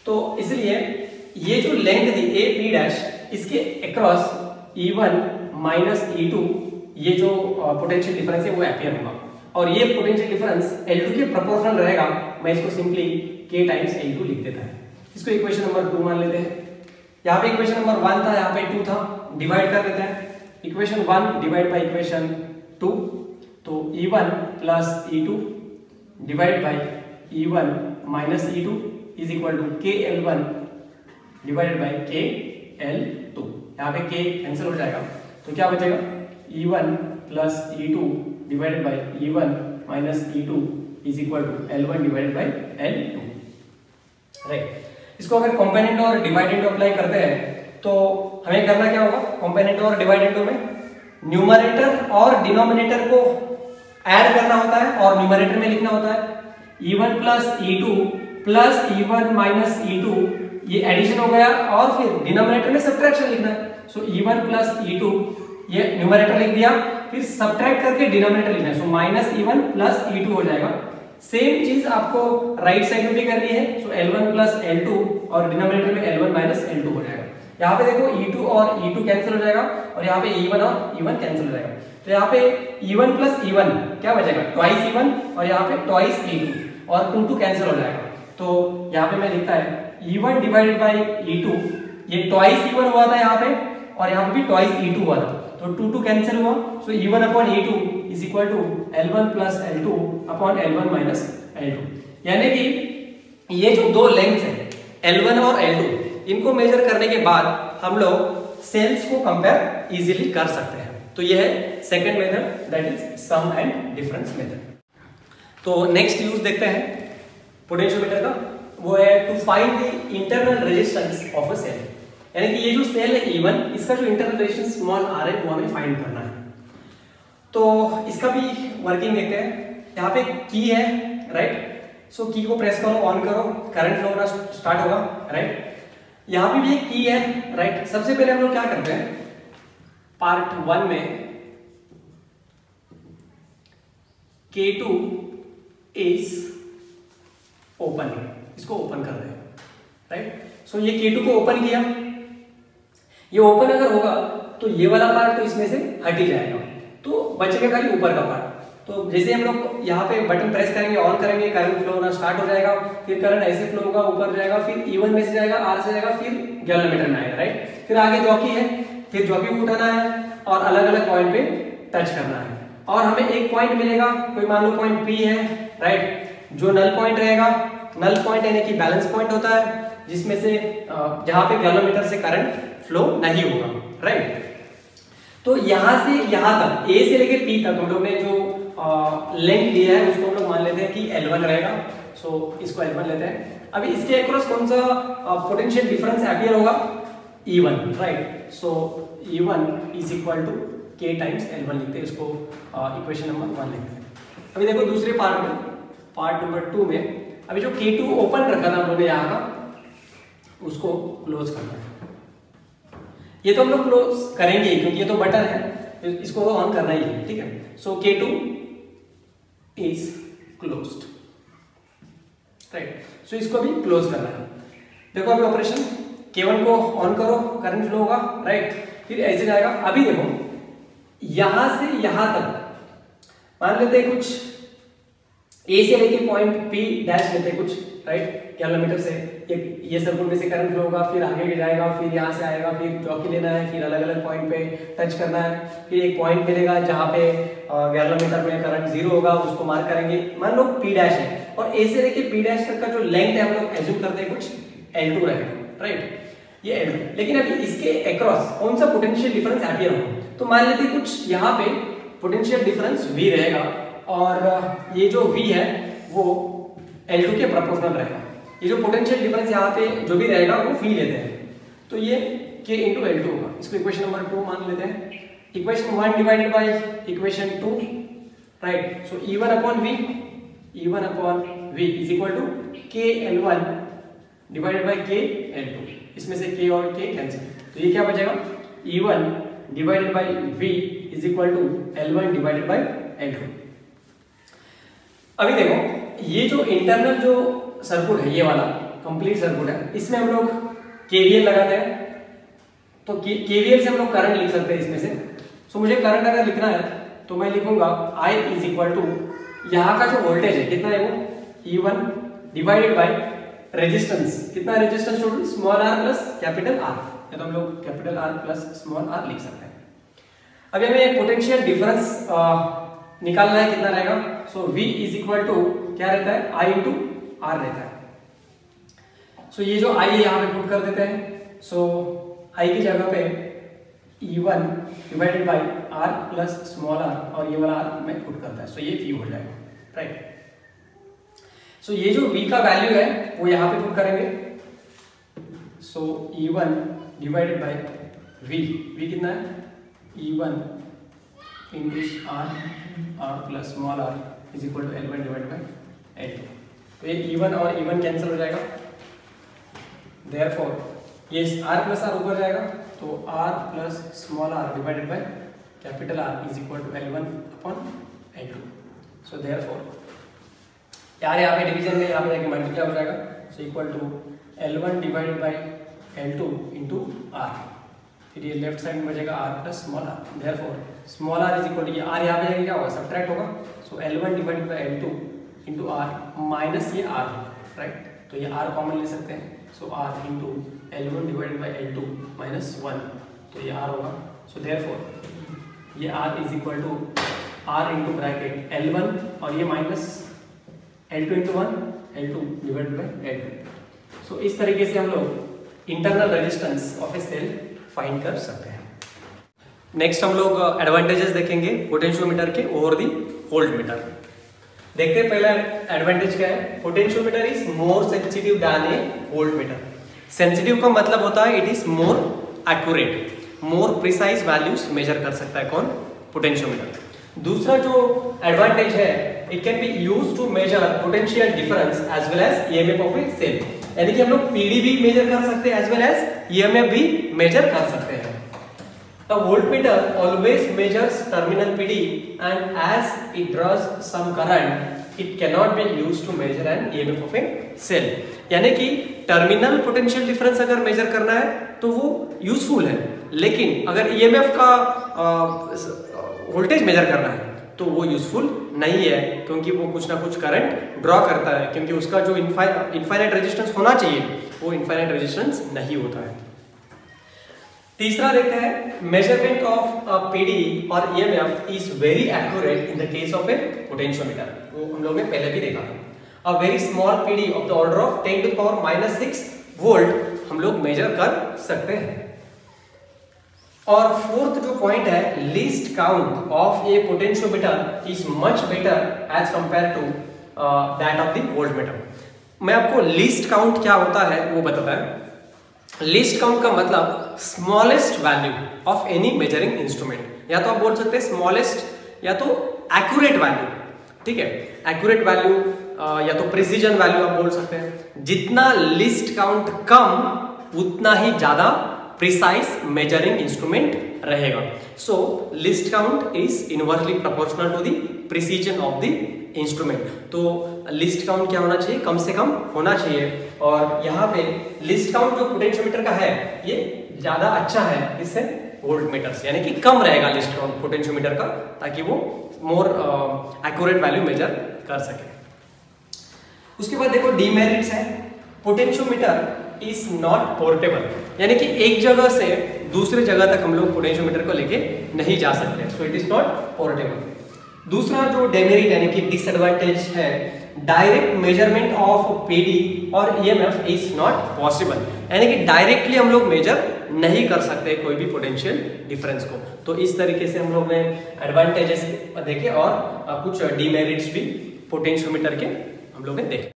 तो इसलिए ये जो लेंथ थी ए पी डैश इसके अक्रॉस E1 माइनस E2 ये जो पोटेंशियल डिफरेंस है, वो अपियर होगा। और ये पोटेंशियल डिफरेंस L2 के प्रोपोर्शनल रहेगा, मैं इसको सिंपली K टाइम्स L2 लिख देता है। इसको इक्वेशन नंबर टू मान लेते हैं। यहाँ पे इक्वेशन नंबर वन था, यहाँ पे टू था डिवाइड कर लेते हैं। Equation one divide by equation two तो E one plus E two divide by E one minus E two is equal to K L one divided by K L two यहाँ पे K cancel हो जाएगा। तो क्या बचेगा? E one plus E two divided by E one minus E two is equal to L one divided by L two right इसको अगर component और डिवाइडेंड अप्लाई करते हैं तो हमें करना क्या होगा? कॉम्पोनेंट और डिवाइडेंड में न्यूमरेटर और डिनोमिनेटर को ऐड करना होता है और न्यूमरेटर में लिखना होता है। E one plus E two plus E one minus E two ये एडिशन हो गया और फिर डिनोमिनेटर में सब्ट्रैक्शन लिखना है। So E one plus E two ये न्यूमरेटर लिख दिया, फिर सब्ट्रैक्ट करके डिनोमिनेटर लिखना है। So minus E one plus E two हो जाएगा। सेम चीज़ आपको राइट साइड में भी करनी है। सो L1 प्लस L2 और डिनोमिनेटर में L1 माइनस L2 हो जाएगा। यहाँ पे देखो E2 और E2 कैंसिल हो जाएगा और यहाँ पे E1 और E1 कैंसिल हो जाएगा। तो यहाँ पे E1 प्लस E1 क्या बचेगा? ट्वाइस E1 और यहाँ पे ट्वाइस E2 और 2 2 कैंसिल हो जाएगा। तो यहाँ पे मैं लिखता है E1 डिवाइडेड बाई E2 ये ट्वाइस E1 हुआ था यहाँ पे, और यहाँ पे भी ट्वाइस E2 हुआ था। तो 2 2 कैंसिल हुआ। So E1 upon E2 is equal to L1 plus L2 upon L1 minus L2 यानी कि ये जो दो लेंथ है L1 और L2 इनको मेजर करने के बाद हम लोग सेल्स को कंपेयर इजीली कर सकते हैं। तो ये है second method that is sum and difference method तो नेक्स्ट यूज़ देखते हैं पोटेंशियोमीटर का। वो है to find the internal resistance of a cell यानी कि ये जो सेल है E1 इसका जो इंटरनल रेजिस्टेंस स्मॉल r है, वो हमें फाइंड करना है। तो इसका भी वर्किंग देखते हैं। यहाँ पे की है राइट सो की को प्रेस करो ऑन करो करंट फ्लो होना स्टार्ट होगा राइट यहाँ पे भी एक की है राइट सबसे पहले हम लोग क्या करते हैं? पार्ट वन में K2 इज़ ओपन इसको ओपन कर रहे राइट सो ये K2 को ओपन किया। ये ओपन अगर होगा तो ये वाला पार्ट तो इसमें से हट ही जाएगा। तो बचेगा खाली ऊपर का पार्ट तो जैसे हम लोग यहाँ पे बटन प्रेस करेंगे ऑन करेंगे करंट फ्लो होना स्टार्ट हो जाएगा, फिर करंट ऐसे फ्लो होगा, ऊपर जाएगा, फिर इवन में से जाएगा आर से जाएगा, फिर गैलोमीटर में आएगा राइट फिर आगे जॉकी है, फिर जॉकी को उठाना है और अलग अलग पॉइंट पे टच करना है। और हमें एक पॉइंट मिलेगा, कोई मान लो पॉइंट पी है राइट जो नल पॉइंट रहेगा नल पॉइंट यानी कि बैलेंस पॉइंट होता है, जिसमें से जहाँ पे गैलोमीटर से करंट फ्लो नहीं होगा राइट तो यहाँ से, यहाँ तक ए से लेकर पी तक हम लोग ने जो लेंथ लिया है, उसको हम लोग मान लेते हैं कि L1 रहेगा। सो इसको L1 लेते हैं। अभी इसके अक्रॉस कौन सा पोटेंशियल डिफरेंस अपियर होगा? E1 right so E1 is equal to K times L1 लिखते हैं, इसको इक्वेशन नंबर वन लिखते हैं। अभी देखो दूसरे पार्ट में पार्ट नंबर टू में अभी जो K2 ओपन रखा था हम लोग यहाँ का, उसको क्लोज करना है। ये तो हम लोग क्लोज करेंगे क्योंकि ये तो बटन है, इसको तो ऑन करना ही है, ठीक है? So K two is close right so इसको भी क्लोज करना है। देखो अभी ऑपरेशन केवन को ऑन करो करंट फ्लो होगा राइट फिर ऐसे जाएगा। अभी देखो, यहाँ से यहाँ तक, मान लेते कुछ ए से लेके पॉइंट पी डैश लेते कुछ राइट किलोमीटर से। एक ये सर्कुल में से करंट फ्लो होगा, फिर आगे जाएगा, फिर यहाँ से आएगा, फिर चौकी लेना है, फिर अलग अलग पॉइंट पे टच करना है। फिर एक पॉइंट मिलेगा जहाँ पे ग्यारह मीटर में करंट ज़ीरो होगा, उसको मार्क करेंगे। मान लो पी डैश है। और ए से लेके पी डैश तक का जो लेंथ है, हम लोग एज्यूम करते हैं कुछ एल टू रहेगा राइट ये एल लेकिन अभी इसके अक्रॉस कौन सा पोटेंशियल डिफरेंस एपियर हो तो मान लेते कुछ यहाँ पे पोटेंशियल डिफरेंस वी रहेगा। और ये जो v है, वो L2 के प्रोपोर्शनल रहेगा। ये जो पोटेंशियल डिफरेंस यहाँ पे जो भी रहेगा, वो v लेते हैं। तो ये k इंटू एल होगा। इसको इक्वेशन नंबर टू मान लेते हैं। Equation one divided by equation two right so E one upon V E one upon V is equal to K L one divided by K L two इसमें से k और k cancel तो ये क्या बचेगा? E one divided by V is equal to L one divided by L two अभी देखो, ये जो इंटरनल जो सर्कुट है, ये वाला कंप्लीट सर्कुट है, इसमें हम लोग केवीएल लगाते हैं। तो केवीएल से हम लोग करंट लिख सकते हैं इसमें से। सो मुझे करंट अगर लिखना है तो मैं लिखूँगा I इज़ इक्वल टू यहाँ का जो वोल्टेज है, कितना है वो? E1 one divided by resistance कितना resistance total small R plus capital R या तो हम लोग capital R plus small R लिख सकते हैं। अभी हमें पोटेंशियल डिफरेंस निकालना है कितना रहेगा? So v is equal to क्या रहता है? आई इंटू आर रहता है। सो so, ये जो है यहाँ पे पुट कर देते हैं। सो so, i की जगह पे e1 divided by r plus small r और ये वाला r में पुट करता है। सो so, ये वी हो जाएगा राइट सो ये जो वी का वैल्यू है वो यहाँ पे पुट करेंगे। So E one divided by V V कितना है? E1 into r R plus small R is equal to L one divide by L two तो ये इवन और इवन कैंसिल हो जाएगा। देयर फोर ये आर प्लस आर ऊपर जाएगा तो R plus small R divided by capital R is equal to L one upon L two so therefore यार यहाँ पे डिवीज़न में यहाँ पे जाके मल्टीप्लाई हो जाएगा। So equal to L one divided by L two into R फिर ये लेफ़्ट साइड में बचेगा R plus small R therefore small R is equal to ये आर यहाँ पे जाके क्या होगा? सब्ट्रैक्ट होगा। So L one divide by L two into R minus ये आर राइट तो ये आर कॉमन ले सकते हैं। So R into L one divided by L two minus one तो ये आर होगा। सो देयर फोर ये R is equal to R into bracket L one और ये minus L two into one L two divide by L two सो इस तरीके से हम लोग internal resistance of a cell find कर सकते हैं। नेक्स्ट हम लोग एडवांटेजेस देखेंगे पोटेंशियोमीटर के ओवर दी वोल्ट मीटर देखते हैं पहला एडवांटेज क्या है। Potentiometer is more sensitive than a voltmeter sensitive का मतलब होता है it is more accurate more precise values measure कर सकता है कौन? पोटेंशियोमीटर दूसरा जो एडवांटेज है it can be use to measure potential difference as well as E EMF of a cell यानी कि हम लोग पीडी भी मेजर कर सकते हैं एज वेल एज ईएमएफ भी मेजर कर सकते हैं। The voltmeter always measures terminal PD and as it draws some current, it cannot be used to measure an EMF of a cell. यानी कि टर्मिनल पोटेंशियल डिफरेंस अगर measure करना है तो वो यूजफुल है। लेकिन अगर ईएमएफ का वोल्टेज मेजर करना है तो वो यूजफुल नहीं है क्योंकि वो कुछ ना कुछ करंट ड्रॉ करता है। क्योंकि उसका जो इनफाइनाइट रेजिस्टेंस होना चाहिए वो इनफाइनाइट रेजिस्टेंस नहीं होता है। तीसरा देखते हैं मेज़रमेंट ऑफ़ पीडी और EMF is very accurate in the case of a potentiometer वो हम लोग ने पहले भी देखा था। A very small PD of the order of 10 to power minus six volt हम लोग मेजर कर सकते हैं। और फोर्थ जो पॉइंट है least count of a potentiometer is much better as compare to that of the voltmeter मैं आपको लीस्ट काउंट क्या होता है वो बताता है। लीस्ट काउंट का मतलब smallest value of any measuring instrument या तो आप बोल सकते हैं स्मॉलेस्ट या तो एक्यूरेट वैल्यू ठीक है? एक्यूरेट वैल्यू या तो प्रिसीजन वैल्यू आप बोल सकते हैं. जितना लिस्ट काउंट कम, उतना ही ज़्यादा प्रिसाइज मेजरिंग इंस्ट्रूमेंट रहेगा. So least count is inversely proportional to the precision of the instrument तो लिस्ट काउंट क्या होना चाहिए? कम से कम होना चाहिए। और यहाँ पे लिस्ट काउंट जो पोटेंशियोमीटर का है, ये ज़्यादा अच्छा है इससे वोल्ट मीटर से यानी कि कम रहेगा लिस्ट काउंट पोटेंशियोमीटर का, ताकि वो मोर एक्यूरेट वैल्यू मेजर कर सके। उसके बाद देखो डीमेरिट्स है। पोटेंशियोमीटर इज़ नॉट पोर्टेबल यानी कि एक जगह से दूसरे जगह तक हम लोग पोटेंशियोमीटर को लेके नहीं जा सकते so it is not portable दूसरा जो डेमेरिट यानी कि डिसएडवांटेज है डायरेक्ट मेज़रमेंट ऑफ़ पीडी और ईएमएफ इज़ नॉट पॉसिबल यानी कि डायरेक्टली हम लोग मेजर नहीं कर सकते कोई भी पोटेंशियल डिफरेंस को। तो इस तरीके से हम लोग ने एडवांटेजेस देखे और कुछ डीमेरिट्स भी पोटेंशियोमीटर के हम लोग ने देखे।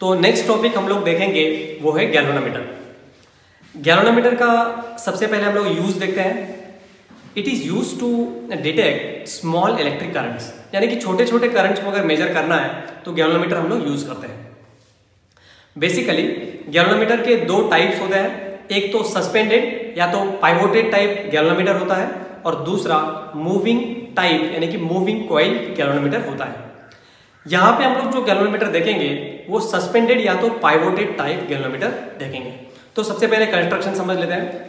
तो नेक्स्ट टॉपिक हम लोग देखेंगे, वो है गैलोनोमीटर गैलोनोमीटर का सबसे पहले हम लोग यूज़ देखते हैं। It is use to detect small electric currents यानी कि छोटे छोटे करंट्स को अगर मेजर करना है तो गैलोनोमीटर हम लोग यूज़ करते हैं। बेसिकली गैलोनोमीटर के दो टाइप्स होते हैं। एक तो सस्पेंडेड या तो पाइवोटेड टाइप गैलोनोमीटर होता है और दूसरा मूविंग टाइप यानी कि मूविंग कॉइल गैलोनोमीटर होता है। यहाँ पे हम लोग जो गैलोनोमीटर देखेंगे, वो सस्पेंडेड या तो पाइवोटेड टाइप गैलोनोमीटर देखेंगे। तो सबसे पहले कंस्ट्रक्शन समझ लेते हैं।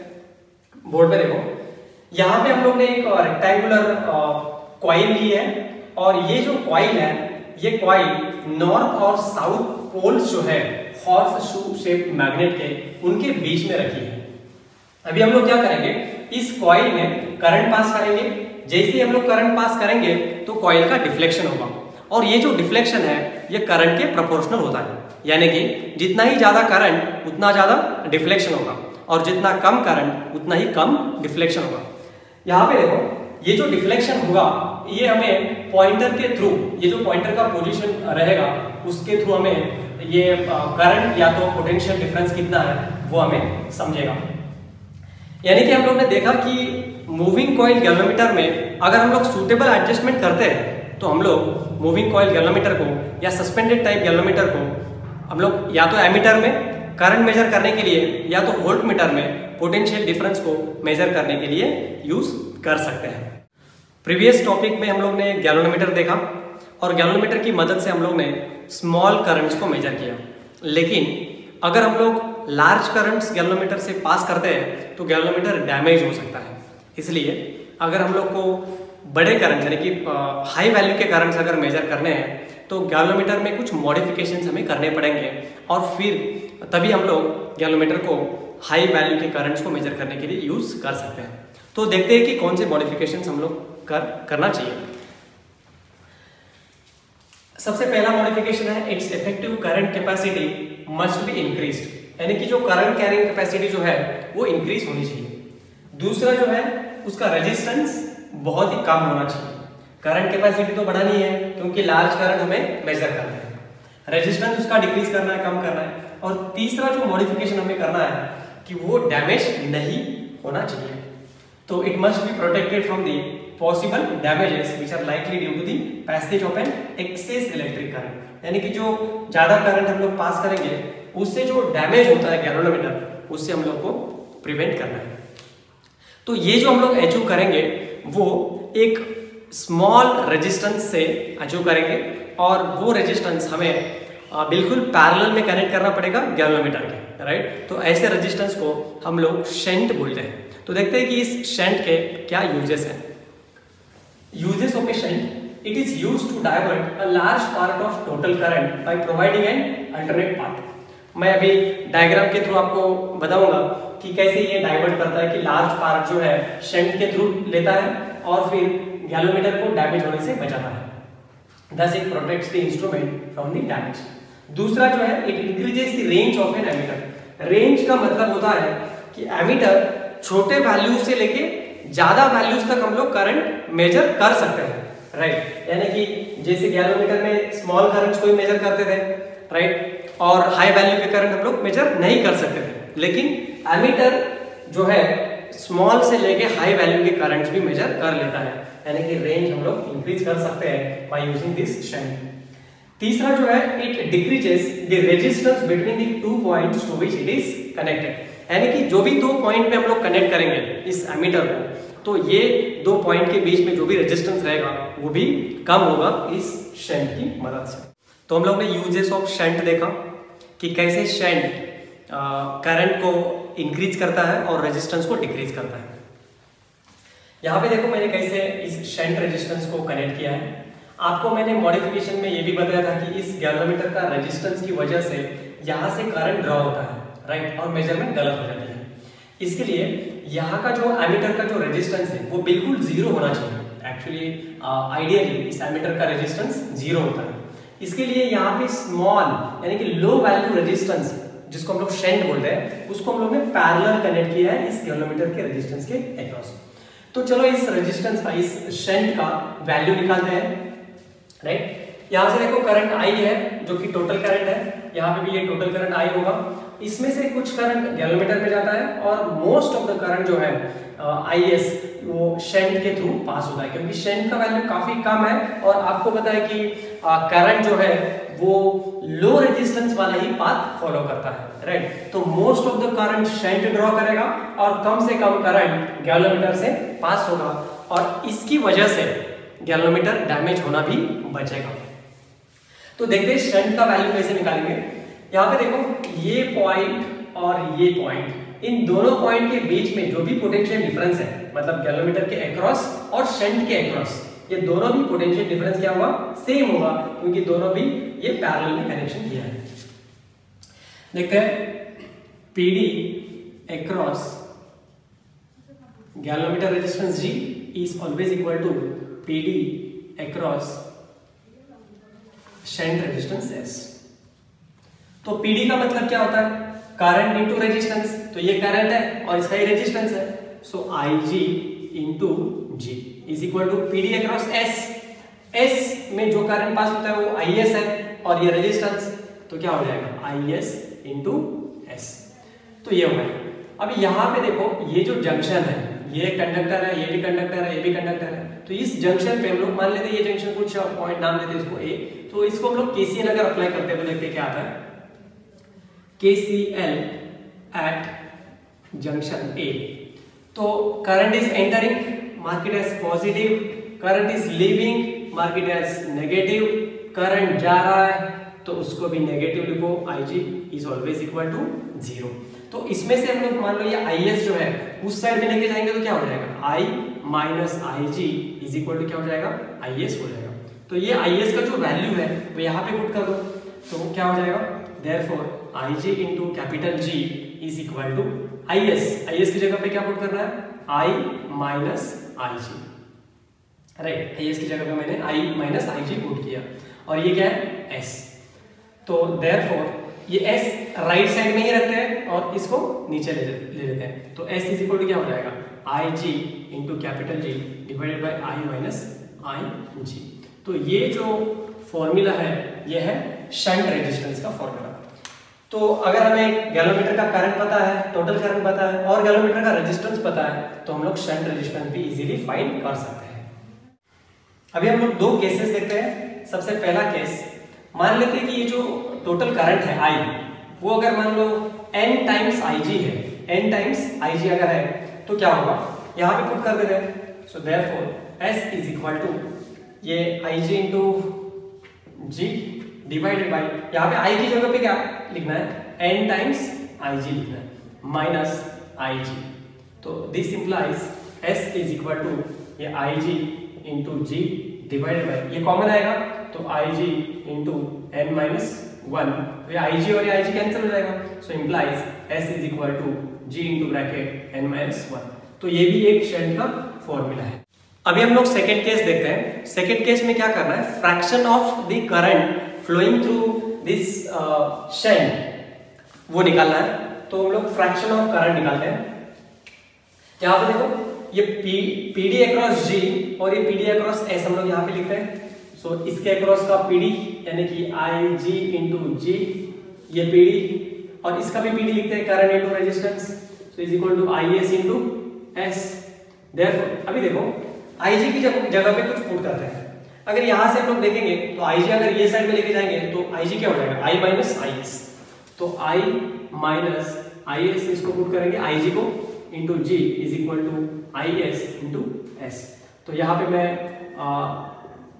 बोर्ड पे देखो। यहाँ पे हम लोग ने एक रेक्टेंगुलर कॉइल ली है। और ये जो कॉइल है, ये कॉइल नॉर्थ और साउथ पोल्स जो है हॉर्स शू शेप मैग्नेट के, उनके बीच में रखी है। अभी हम लोग क्या करेंगे? इस कॉइल में करंट पास करेंगे। जैसे ही हम लोग करंट पास करेंगे तो कॉइल का डिफ्लेक्शन होगा। और ये जो डिफ्लेक्शन है, ये करंट के प्रोपोर्शनल होता है। यानी कि जितना ही ज़्यादा करंट उतना ज़्यादा डिफ्लेक्शन होगा। और जितना कम करंट उतना ही कम डिफ्लेक्शन होगा। यहाँ पे देखो, ये जो डिफ्लेक्शन होगा ये हमें पॉइंटर के थ्रू ये जो पॉइंटर का पोजीशन रहेगा, उसके थ्रू हमें ये करंट या तो पोटेंशियल डिफरेंस कितना है, वो हमें समझेगा। यानी कि हम लोग ने देखा कि मूविंग कॉइल गैलोमीटर में अगर हम लोग सूटेबल एडजस्टमेंट करते हैं तो हम लोग मूविंग कॉइल गैलोमीटर को या सस्पेंडेड टाइप गैलोमीटर को हम लोग या तो एमीटर में करंट मेजर करने के लिए या तो वोल्ट मीटर में पोटेंशियल डिफरेंस को मेजर करने के लिए यूज़ कर सकते हैं। प्रीवियस टॉपिक में हम लोग ने गैलोनोमीटर देखा और गैलोनोमीटर की मदद से हम लोग ने स्मॉल करंट्स को मेजर किया। लेकिन अगर हम लोग लार्ज करंट्स गैलोमीटर से पास करते हैं तो गैलोमीटर डैमेज हो सकता है। इसलिए अगर हम लोग को बड़े करंट यानी कि हाई वैल्यू के करंट्स अगर मेजर करने हैं तो गैलोमीटर में कुछ मॉडिफिकेशन हमें करने पड़ेंगे। और फिर तभी हम लोग गैलोमीटर को हाई वैल्यू के करंट्स को मेजर करने के लिए यूज़ कर सकते हैं। तो देखते हैं कि कौन से मॉडिफिकेशन हम लोग कर, करना चाहिए। सबसे पहला मॉडिफिकेशन है its effective current capacity must be increase यानी कि जो करंट कैरिंग कैपेसिटी जो है, वो इंक्रीज होनी चाहिए। दूसरा जो है, उसका रेजिस्टेंस बहुत ही कम होना चाहिए। करंट कैपेसिटी तो बढ़ानी है, क्योंकि लार्ज करंट हमें मेजर करना है। रेजिस्टेंस उसका डिक्रीज करना है, कम करना है। और तीसरा जो मॉडिफिकेशन हमें करना है, कि वो डैमेज नहीं होना चाहिए। तो it must be protected from the possible damages which are likely due to the passage of an excess electric current. यानी कि जो ज़्यादा करंट हम लोग पास करेंगे, उससे जो डैमेज होता है गैलोनोमीटर उससे हम लोग को प्रिवेंट करना है। तो ये जो हम लोग अचीव करेंगे, वो एक स्मॉल रेजिस्टेंस से अचीव करेंगे और वो रेजिस्टेंस हमें बिल्कुल पैरेलल में कनेक्ट करना पड़ेगा गैलोमीटर के राइट तो ऐसे रेजिस्टेंस को हम लोग शेंट बोलते हैं। तो देखते हैं कि इस शेंट के क्या यूजेस हैं। Uses of a shunt it is used to divert a large part of total current by providing an alternate path. मैं अभी डायग्राम के थ्रू आपको बताऊँगा कि कैसे ये डाइवर्ट करता है कि लार्ज पार्ट जो है शंट के थ्रू लेता है और फिर गैलोमीटर को डैमेज होने से बचाता है। Thus it protects the instrument from the damage दूसरा जो है it increases the range of an ammeter range का मतलब होता है कि एमीटर छोटे वैल्यू से लेके ज़्यादा वैल्यूज़ तक हम लोग करंट मेजर कर सकते हैं राइट यानी कि जैसे गैलोमीटर में स्मॉल करंट को मेजर करते थे राइट और हाई वैल्यू के करंट हम लोग मेजर नहीं कर सकते थे। लेकिन एमीटर जो है स्मॉल से लेके हाई वैल्यू के करंट्स भी मेजर कर लेता है। यानी कि रेंज हम लोग इंक्रीज कर सकते हैं बाय यूजिंग दिस शंट तीसरा जो है it decreases the resistance between the two points to which it is connected यानी कि जो भी दो पॉइंट में हम लोग कनेक्ट करेंगे इस एमीटर को तो ये दो पॉइंट के बीच में जो भी रेजिस्टेंस रहेगा, वो भी कम होगा इस शेंट की मदद से। तो हम लोग ने यूजेस ऑफ़ शेंट देखा कि कैसे शेंट करंट को इंक्रीज करता है और रेजिस्टेंस को डिक्रीज करता है। यहाँ पे देखो मैंने कैसे इस शेंट रेजिस्टेंस को कनेक्ट किया है। आपको मैंने मॉडिफिकेशन में ये भी बताया था कि इस गैलोमीटर का रेजिस्टेंस की वजह से यहाँ से करंट ड्रॉ होता है। राइट और मेज़रमेंट गलत हो जाती है। इसके लिए यहाँ का जो एमीटर का जो रेजिस्टेंस है वो बिल्कुल ज़ीरो होना चाहिए। एक्चुअली आइडियली uh, इस एमीटर का रेजिस्टेंस ज़ीरो होता है। इसके लिए यहाँ पे स्मॉल यानी कि लो वैल्यू रेजिस्टेंस जिसको हम लोग शेंट बोलते हैं उसको हम लोग ने पैरेलल कनेक्ट किया है इस किलोमीटर के रेजिस्टेंस के अक्रॉस तो चलो इस रेजिस्टेंस का इस शेंट का वैल्यू निकालते हैं। राइट यहाँ से देखो करंट आई है जो कि टोटल करंट है। यहाँ पे भी ये टोटल करंट आई होगा। इसमें से कुछ करंट गैलोमीटर में जाता है और मोस्ट ऑफ़ द करंट जो है आई एस वो शेंट के थ्रू पास होता है। क्योंकि शेंट का वैल्यू काफ़ी कम है और आपको पता है कि करंट जो है, वो लो रेजिस्टेंस वाला ही पाथ फॉलो करता है राइट तो most of the current shunt draw करेगा और कम से कम करंट गैलोमीटर से पास होगा और इसकी वजह से गैलोमीटर डैमेज होना भी बचेगा। तो देखते हैं शंट का वैल्यू कैसे निकालेंगे। यहाँ पे देखो, ये पॉइंट और ये पॉइंट इन दोनों पॉइंट के बीच में जो भी पोटेंशियल डिफरेंस है मतलब गैलोमीटर के अक्रॉस और शंट के अक्रॉस ये दोनों भी पोटेंशियल डिफरेंस क्या हुआ? सेम होगा क्योंकि दोनों भी ये पैरेलल में कनेक्शन किया है. देखते हैं PD across galvanometer resistance G is always equal to PD across shunt resistance S तो पीडी का मतलब क्या होता है? करंट इंटू रेजिस्टेंस तो ये करंट है और इसका ही रेजिस्टेंस है। So I G into G is equal to PD across S S में जो करंट पास होता है वो आई एस है और ये रेजिस्टेंस तो क्या हो जाएगा? आई एस इंटू एस तो ये हो गया। अब यहाँ पे देखो, ये जो जंक्शन है, ये कंडक्टर है, ये भी कंडक्टर है, ये भी कंडक्टर है। तो इस जंक्शन पे हम लोग मान लेते हैं ये जंक्शन कुछ पॉइंट नाम देते इसको ए तो इसको हम लोग केसीएल अगर अप्लाई करते हैं तो देखते क्या आता है। KCl at junction A. तो current is entering, mark it as positive. Current is leaving, mark it as negative. Current जा रहा है तो उसको भी नेगेटिव लिखो Ig is always equal to zero. तो इसमें से हम लोग मान लो ये Is जो है उस साइड में लेके जाएँगे तो क्या हो जाएगा I minus I G is equal to क्या हो जाएगा आई एस हो जाएगा तो ये आई एस का जो वैल्यू है वो यहाँ पे पुट कर दो तो क्या हो जाएगा therefore ij into capital G is equal to is is की जगह पे क्या पुट करना है? I minus ig right is की जगह पे मैंने i minus ig पुट किया। और ये क्या है? S. तो therefore, ये s राइट साइड में ही रखते हैं और इसको नीचे ले ले लेते हैं। तो एस इज़ इक्वल टू क्या हो जाएगा? I G into capital G divided by I minus I G तो ये जो फॉर्मूला है, ये है शंट रेजिस्टेंस का फॉर्मूला तो अगर हमें गैलोमीटर का करंट पता है टोटल करंट पता है और गैलोमीटर का रेजिस्टेंस पता है तो हम लोग शंट रेजिस्टेंस भी इजीली फाइंड कर सकते हैं। अभी हम लोग दो केसेस देखते हैं। सबसे पहला केस मान लेते हैं कि ये जो टोटल करंट है आई वो अगर मान लो एन टाइम्स आई है एन टाइम्स आई अगर है तो क्या होगा? यहाँ पे पुट कर देते हैं। So therefore S is equal to ये I G into G divided by यहाँ पे आई की जगह पे क्या लिखना है? एन टाइम्स आई जी लिखना है। माइनस आई जी तो this implies S is equal to ये I G into G divided by ये कॉमन आएगा तो I G into N minus one ये आई जी और आई जी कैंसिल हो जाएगा। So implies S is equal to G into bracket N minus one तो ये भी एक शेड का फॉर्मूला है। अभी हम लोग सेकेंड केस देखते हैं। सेकेंड केस में क्या करना है? Fraction of the current flowing through this shunt वो निकालना है। तो हम लोग फ्रैक्शन ऑफ़ करंट निकालते हैं। यहाँ पे देखो ये पी पीडी अक्रॉस जी और ये पीडी अक्रॉस एस हम लोग यहाँ पे लिखते हैं। सो so, इसके अक्रॉस का पीडी यानी कि आई जी इंटू जी ये पीडी और इसका भी पीडी लिखते हैं current into resistance is equal to I S into S therefore अभी देखो आई जी की जगह पे कुछ पुट करते हैं। अगर यहाँ से हम लोग देखेंगे तो आई जी अगर ये साइड में लेके जाएँगे तो आई जी क्या हो जाएगा? आई माइनस आई एस तो आई माइनस आई एस इसको पुट करेंगे आई जी को into G is equal to I S into S तो यहाँ पे मैं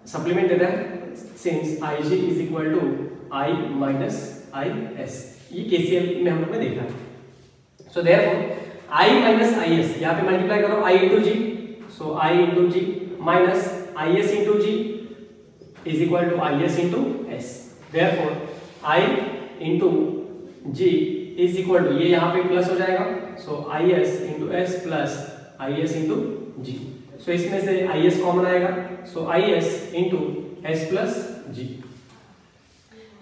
सप्लीमेंट दे रहा है since I G is equal to I minus I S ये केसीएल में हम लोग ने देखा है so there I minus I S यहाँ पे मल्टीप्लाई करो I into G so I into G minus I S into G equal to I S into S therefore I into G is equal ये यहाँ पे plus हो जाएगा। So I S into S plus I S into G so इसमें से I S common आएगा। So I S into S plus G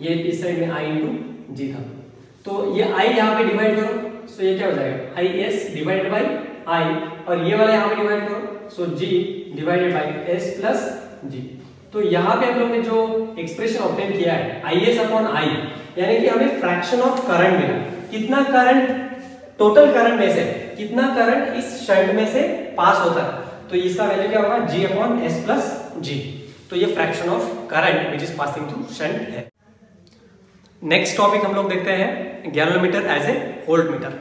ये इस साइड में आई इंटू जी था। तो ये आई यहाँ पे डिवाइड करो। सो ये क्या हो जाएगा? I S divided by I और ये वाला यहाँ पे डिवाइड करो। So G divided by S plus G तो यहाँ पे हम लोग ने जो एक्सप्रेशन ऑप्टेन किया है आई एस अपॉन आई यानी कि हमें फ्रैक्शन ऑफ़ करंट मिला। कितना करंट टोटल करंट में से, कितना करंट इस शंट में से पास होता है? तो इसका वैल्यू क्या होगा? G upon S plus G तो ये fraction of current which is passing through shunt है। नेक्स्ट टॉपिक हम लोग देखते हैं galvanometer as a volt meter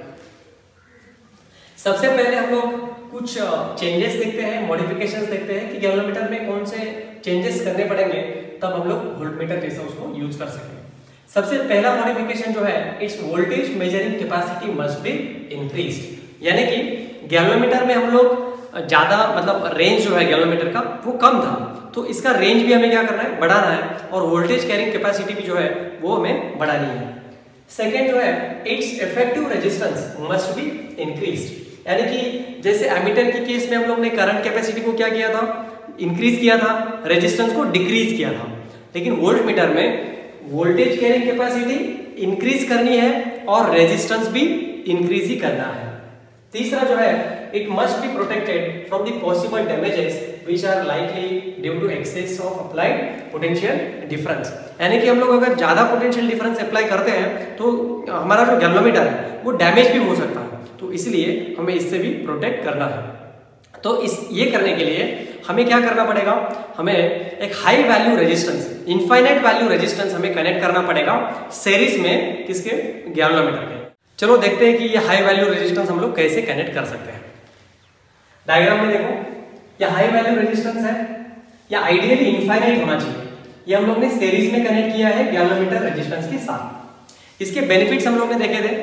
सबसे पहले हम लोग कुछ चेंजेस देखते हैं मॉडिफिकेशंस देखते हैं कि गैलोमीटर में कौन से चेंजेस करने पड़ेंगे, तब हम लोग वोल्ट मीटर जैसा उसको यूज़ कर सकेंगे। सबसे पहला मॉडिफिकेशन जो है its voltage measuring capacity must be increased यानी कि गैलोमीटर में हम लोग ज़्यादा मतलब रेंज जो है गैलोमीटर का, वो कम था। तो इसका रेंज भी हमें क्या करना है? बढ़ाना है। और वोल्टेज कैरिंग कैपेसिटी भी जो है, वो हमें बढ़ानी है। सेकेंड जो है its effective resistance must be increase यानी कि जैसे एमीटर के केस में हम लोग ने करंट कैपेसिटी को क्या किया था? इंक्रीज किया था रेजिस्टेंस को डिक्रीज किया था। लेकिन वोल्ट मीटर में वोल्टेज कैरिंग कैपेसिटी इंक्रीज करनी है और रेजिस्टेंस भी इंक्रीज ही करना है। तीसरा जो है, it must be protected from the possible damages which are likely due to excess of applied potential difference. यानी कि हम लोग अगर ज़्यादा पोटेंशियल डिफरेंस अप्लाई करते हैं तो हमारा जो गैलोमीटर है, वो डैमेज भी हो सकता है। तो इसलिए हमें इससे भी प्रोटेक्ट करना है। तो इस, ये करने के लिए हमें क्या करना पड़ेगा? हमें एक high value resistance infinite value resistance हमें कनेक्ट करना पड़ेगा सीरीज़ में किसके? गैलोमीटर के। चलो देखते हैं कि ये हाई वैल्यू रेजिस्टेंस हम लोग कैसे कनेक्ट कर सकते हैं। डायग्राम में देखो, या हाई वैल्यू रेजिस्टेंस है, या आइडियली इनफाइनाइट होना चाहिए। ये हम लोग ने सीरीज़ में कनेक्ट किया है गैलोमीटर रेजिस्टेंस के साथ। इसके बेनिफिट्स हम लोग ने देखे थे।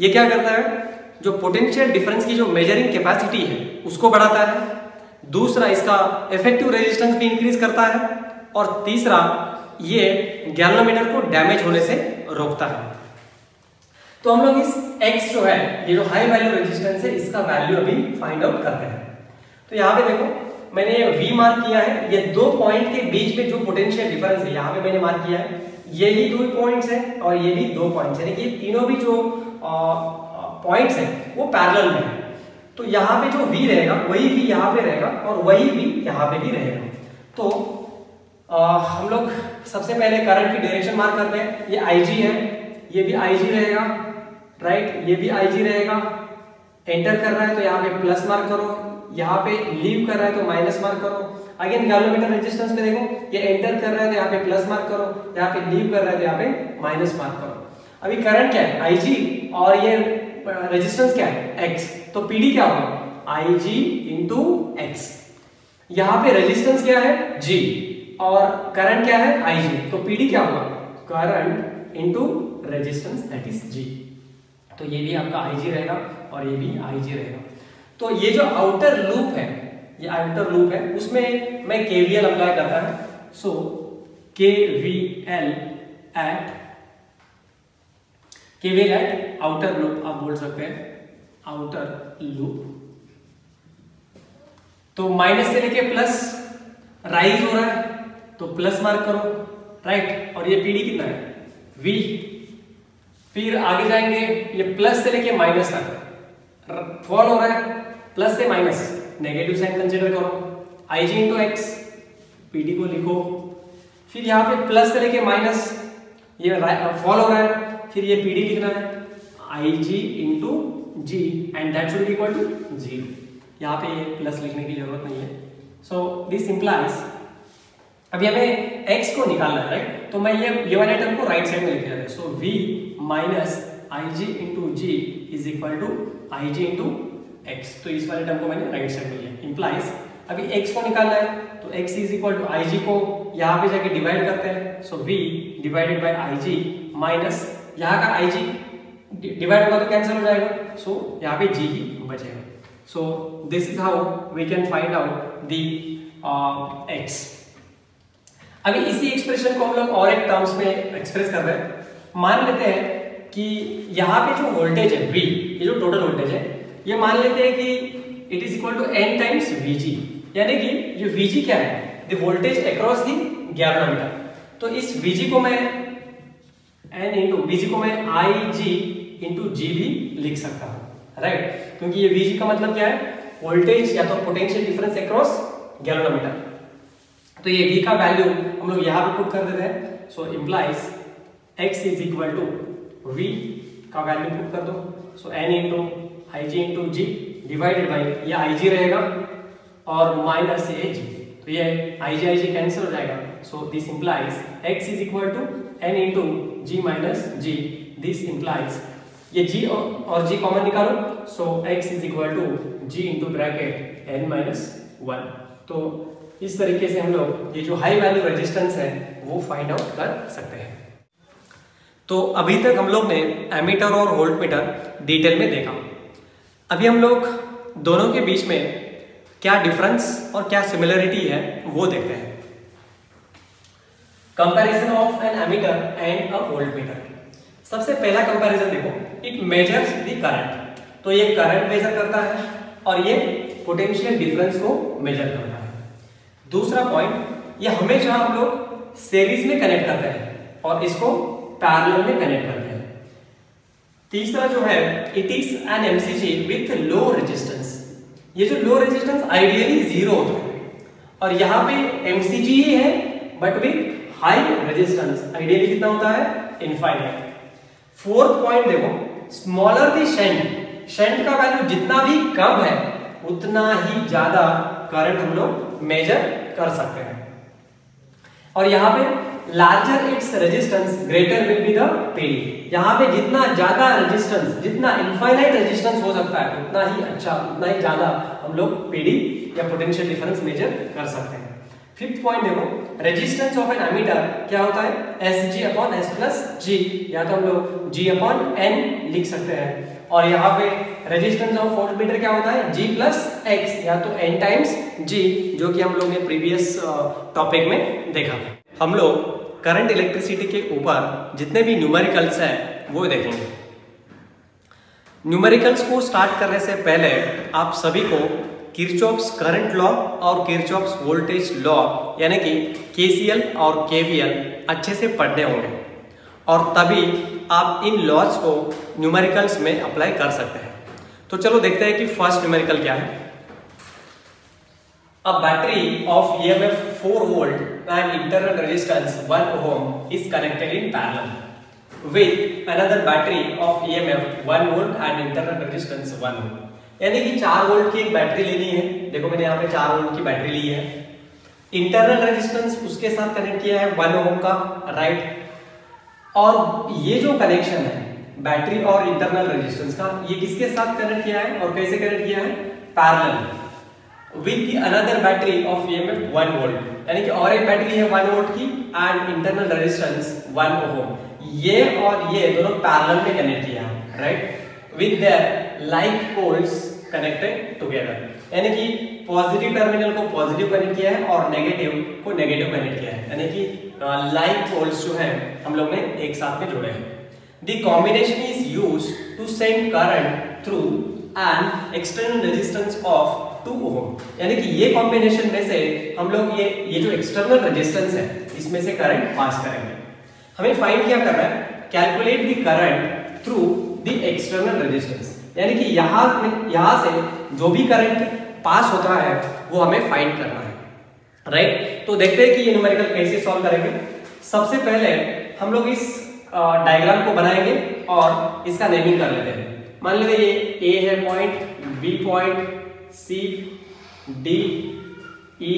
ये क्या करता है? जो पोटेंशियल डिफरेंस की जो मेजरिंग कैपेसिटी है, उसको बढ़ाता है। दूसरा इसका इफ़ेक्टिव रेजिस्टेंस भी इंक्रीज करता है और तीसरा ये गैलोमीटर को डैमेज होने से रोकता है। तो हम लोग इस एक्स जो है, ये जो हाई वैल्यू रेजिस्टेंस है, इसका वैल्यू अभी फाइंड आउट करते हैं। तो यहाँ पे देखो, मैंने ये V मार्क किया है, ये दो पॉइंट के बीच में जो पोटेंशियल डिफरेंस है, यहाँ पे मैंने मार्क किया है। ये ही दो पॉइंट्स है और ये भी दो पॉइंट्स है। ये तीनों भी जो पॉइंट्स है, वो पैरेलल में है। तो यहाँ पे जो V रहेगा वही V यहाँ पे रहेगा और वही V यहाँ पे भी रहेगा। तो आ, हम लोग सबसे पहले करंट की डायरेक्शन मार्क करते हैं। ये IG है ये भी IG रहेगा राइट ये भी IG रहेगा। एंटर कर रहा है तो यहाँ पे प्लस मार्क करो। यहाँ पे लीव कर रहा है तो माइनस मार्क करो। अगेन गैलोमीटर रेजिस्टेंस में देखो ये एंटर कर रहा है तो यहाँ पे प्लस मार्क करो। यहाँ पे लीव कर रहा है तो यहाँ पे माइनस मार्क करो। अभी करंट क्या है? आईजी और ये रेजिस्टेंस क्या है? एक्स तो पीडी क्या होगा? आई जी इंटू एक्स यहाँ पे रेजिस्टेंस क्या है? जी और करंट क्या है? आई जी तो पीडी क्या होगा? Current into resistance that is G तो ये भी आपका आई जी रहेगा और ये भी आई जी रहेगा। तो ये जो आउटर लूप है, ये आउटर लूप है, उसमें मैं केवीएल अप्लाई करता है। So K V L at KVL at outer loop आप बोल सकते हैं। आउटर लूप तो माइनस से लेके प्लस राइज हो रहा है तो प्लस मार्क करो राइट और ये पीडी कितना है? वी फिर आगे जाएँगे, ये प्लस से लेके माइनस तक। फॉल हो रहा है प्लस से माइनस नेगेटिव साइन कंसिडर करो। I G into X PD को लिखो। फिर यहाँ पे प्लस से लेके माइनस ये फॉल हो रहा है, फिर ये पीडी लिखना है। I G into G and that should equal to zero यहाँ पे प्लस लिखने की ज़रूरत नहीं है। सो दिस इंप्लाइज अभी हमें x को निकालना है राइट तो मैं ये ये वाले टर्म को राइट साइड में लिख देता हूँ so v minus I G into G is equal to I G into X तो इस वाले टर्म को मैंने राइट साइड में लिया। इंप्लाइज अभी x को निकालना है तो x is equal to I G को यहाँ पे जाके डिवाइड करते हैं। So v divided by I G minus यहाँ का आई जी डिवाइड होगा तो कैंसिल हो जाएगा। सो so, यहाँ पे जी ही बचेगा। So this is how we can find out the x. अभी इसी एक्सप्रेशन को हम लोग और एक टर्म्स में एक्सप्रेस कर रहे हैं। मान लेते हैं कि यहाँ पे जो वोल्टेज है V ये जो टोटल वोल्टेज है ये मान लेते हैं कि it is equal to N times Vg यानी कि जो Vg क्या है? The voltage across the galvanometer तो इस Vg को मैं एन इंटू Vg को मैं आई जी इंटू जी भी लिख सकता हूँ राइट क्योंकि ये Vg का मतलब क्या है? वोल्टेज या तो पोटेंशियल डिफरेंस अक्रॉस गैल्वेनोमीटर तो ये v का वैल्यू हम लोग यहाँ पे पुट कर देते हैं. So implies x is equal to v का वैल्यू पुट कर दो. So n into I G into G divided by ये आई जी रहेगा और माइनस ये जी तो ये I G I G cancel हो जाएगा. So this implies x is equal to n into G minus G this implies ये g और g कॉमन निकालो। So x is equal to G into bracket N minus one तो इस तरीके से हम लोग ये जो हाई वैल्यू रेजिस्टेंस है, वो फाइंड आउट कर सकते हैं। तो अभी तक हम लोग ने एमीटर और वोल्ट मीटर डिटेल में देखा। अभी हम लोग दोनों के बीच में क्या डिफरेंस और क्या सिमिलरिटी है, वो देखते हैं। Comparison of an ammeter and a volt meter सबसे पहला कंपैरिजन देखो। इट मेजर्स द करंट तो ये करंट मेजर करता है और ये पोटेंशियल डिफरेंस को मेजर करता है। दूसरा पॉइंट ये हमेशा हम लोग सीरीज़ में कनेक्ट करते हैं और इसको पैरेलल में कनेक्ट करते हैं। तीसरा जो है it is an MCG with low resistance ये जो लो रेजिस्टेंस आइडियली ज़ीरो होता है। और यहाँ पे एमसीजी ही है but with high resistance ideally कितना होता है? इनफाइनाइट फोर्थ पॉइंट देखो स्मॉलर दी शेंट शेंट का वैल्यू जितना भी कम है, उतना ही ज़्यादा करंट हम लोग मेजर कर सकते हैं। और यहाँ पे larger its resistance greater will be the PD यहाँ पे जितना ज़्यादा रेजिस्टेंस जितना इनफाइनाइट रेजिस्टेंस हो सकता है, उतना ही अच्छा उतना ही ज़्यादा हम लोग पीडी या पोटेंशियल डिफरेंस मेजर कर सकते हैं। फिफ्थ पॉइंट देखो रेजिस्टेंस ऑफ़ एन एमीटर क्या होता है? S G upon S plus G या तो हम लोग जी अपॉन एन लिख सकते हैं। और यहाँ पे रेजिस्टेंस ऑफ़ वोल्ट मीटर क्या होता है? G प्लस एक्स या तो n टाइम्स G, जो कि हम लोग ने प्रीवियस टॉपिक में देखा हम लोग करंट इलेक्ट्रिसिटी के ऊपर जितने भी न्यूमेरिकल्स हैं, वो देखेंगे। न्यूमेरिकल्स को स्टार्ट करने से पहले आप सभी को किर्चॉप्स करंट लॉ और किर्चॉप्स वोल्टेज लॉ यानी कि के और केवीएल अच्छे से पढ़ने होंगे। और तभी आप इन लॉज को न्यूमेरिकल्स में अप्लाई कर सकते हैं। तो चलो देखते हैं कि फ़र्स्ट न्यूमेरिकल क्या है। अब battery of E M F four volt and internal resistance one ohm is connected in parallel with another battery of E M F one volt and internal resistance one ohm यानी कि 4 volt की एक battery लेनी है। देखो मैंने यहाँ पे चार वोल्ट की बैटरी ली है। इंटरनल रेजिस्टेंस उसके साथ कनेक्ट किया है 1 ओम का राइट और ये जो कनेक्शन है बैटरी और इंटरनल रेजिस्टेंस का, ये किसके साथ कनेक्ट किया है और कैसे कनेक्ट किया है? Parallel with the another battery of EMF 1 volt यानी कि और एक बैटरी है 1 वोल्ट की एंड इंटरनल रेजिस्टेंस 1 ओम ये और ये दोनों पैरेलल में कनेक्ट किया right with their like poles connected together यानी कि पॉजिटिव टर्मिनल को पॉजिटिव कनेक्ट किया है और नेगेटिव को नेगेटिव कनेक्ट किया है। यानी कि लाइक पोल्स जो है, हम लोग ने एक साथ में जोड़े हैं। The combination is use to send current through an external resistance of two ohm यानी कि ये कॉम्बिनेशन में से हम लोग ये ये जो एक्सटर्नल रेजिस्टेंस है, इसमें से करंट पास करेंगे। हमें फाइंड क्या करना है? Calculate the current through the external resistance यानी कि यहाँ यहाँ से जो भी करंट पास होता है, वो हमें फाइंड करना है। राइट तो देखते हैं कि ये न्यूमेरिकल कैसे सॉल्व करेंगे। सबसे पहले हम लोग इस डायग्राम को बनाएँगे और इसका नेमिंग कर लेते हैं। मान लेते ये ए है point B point C D E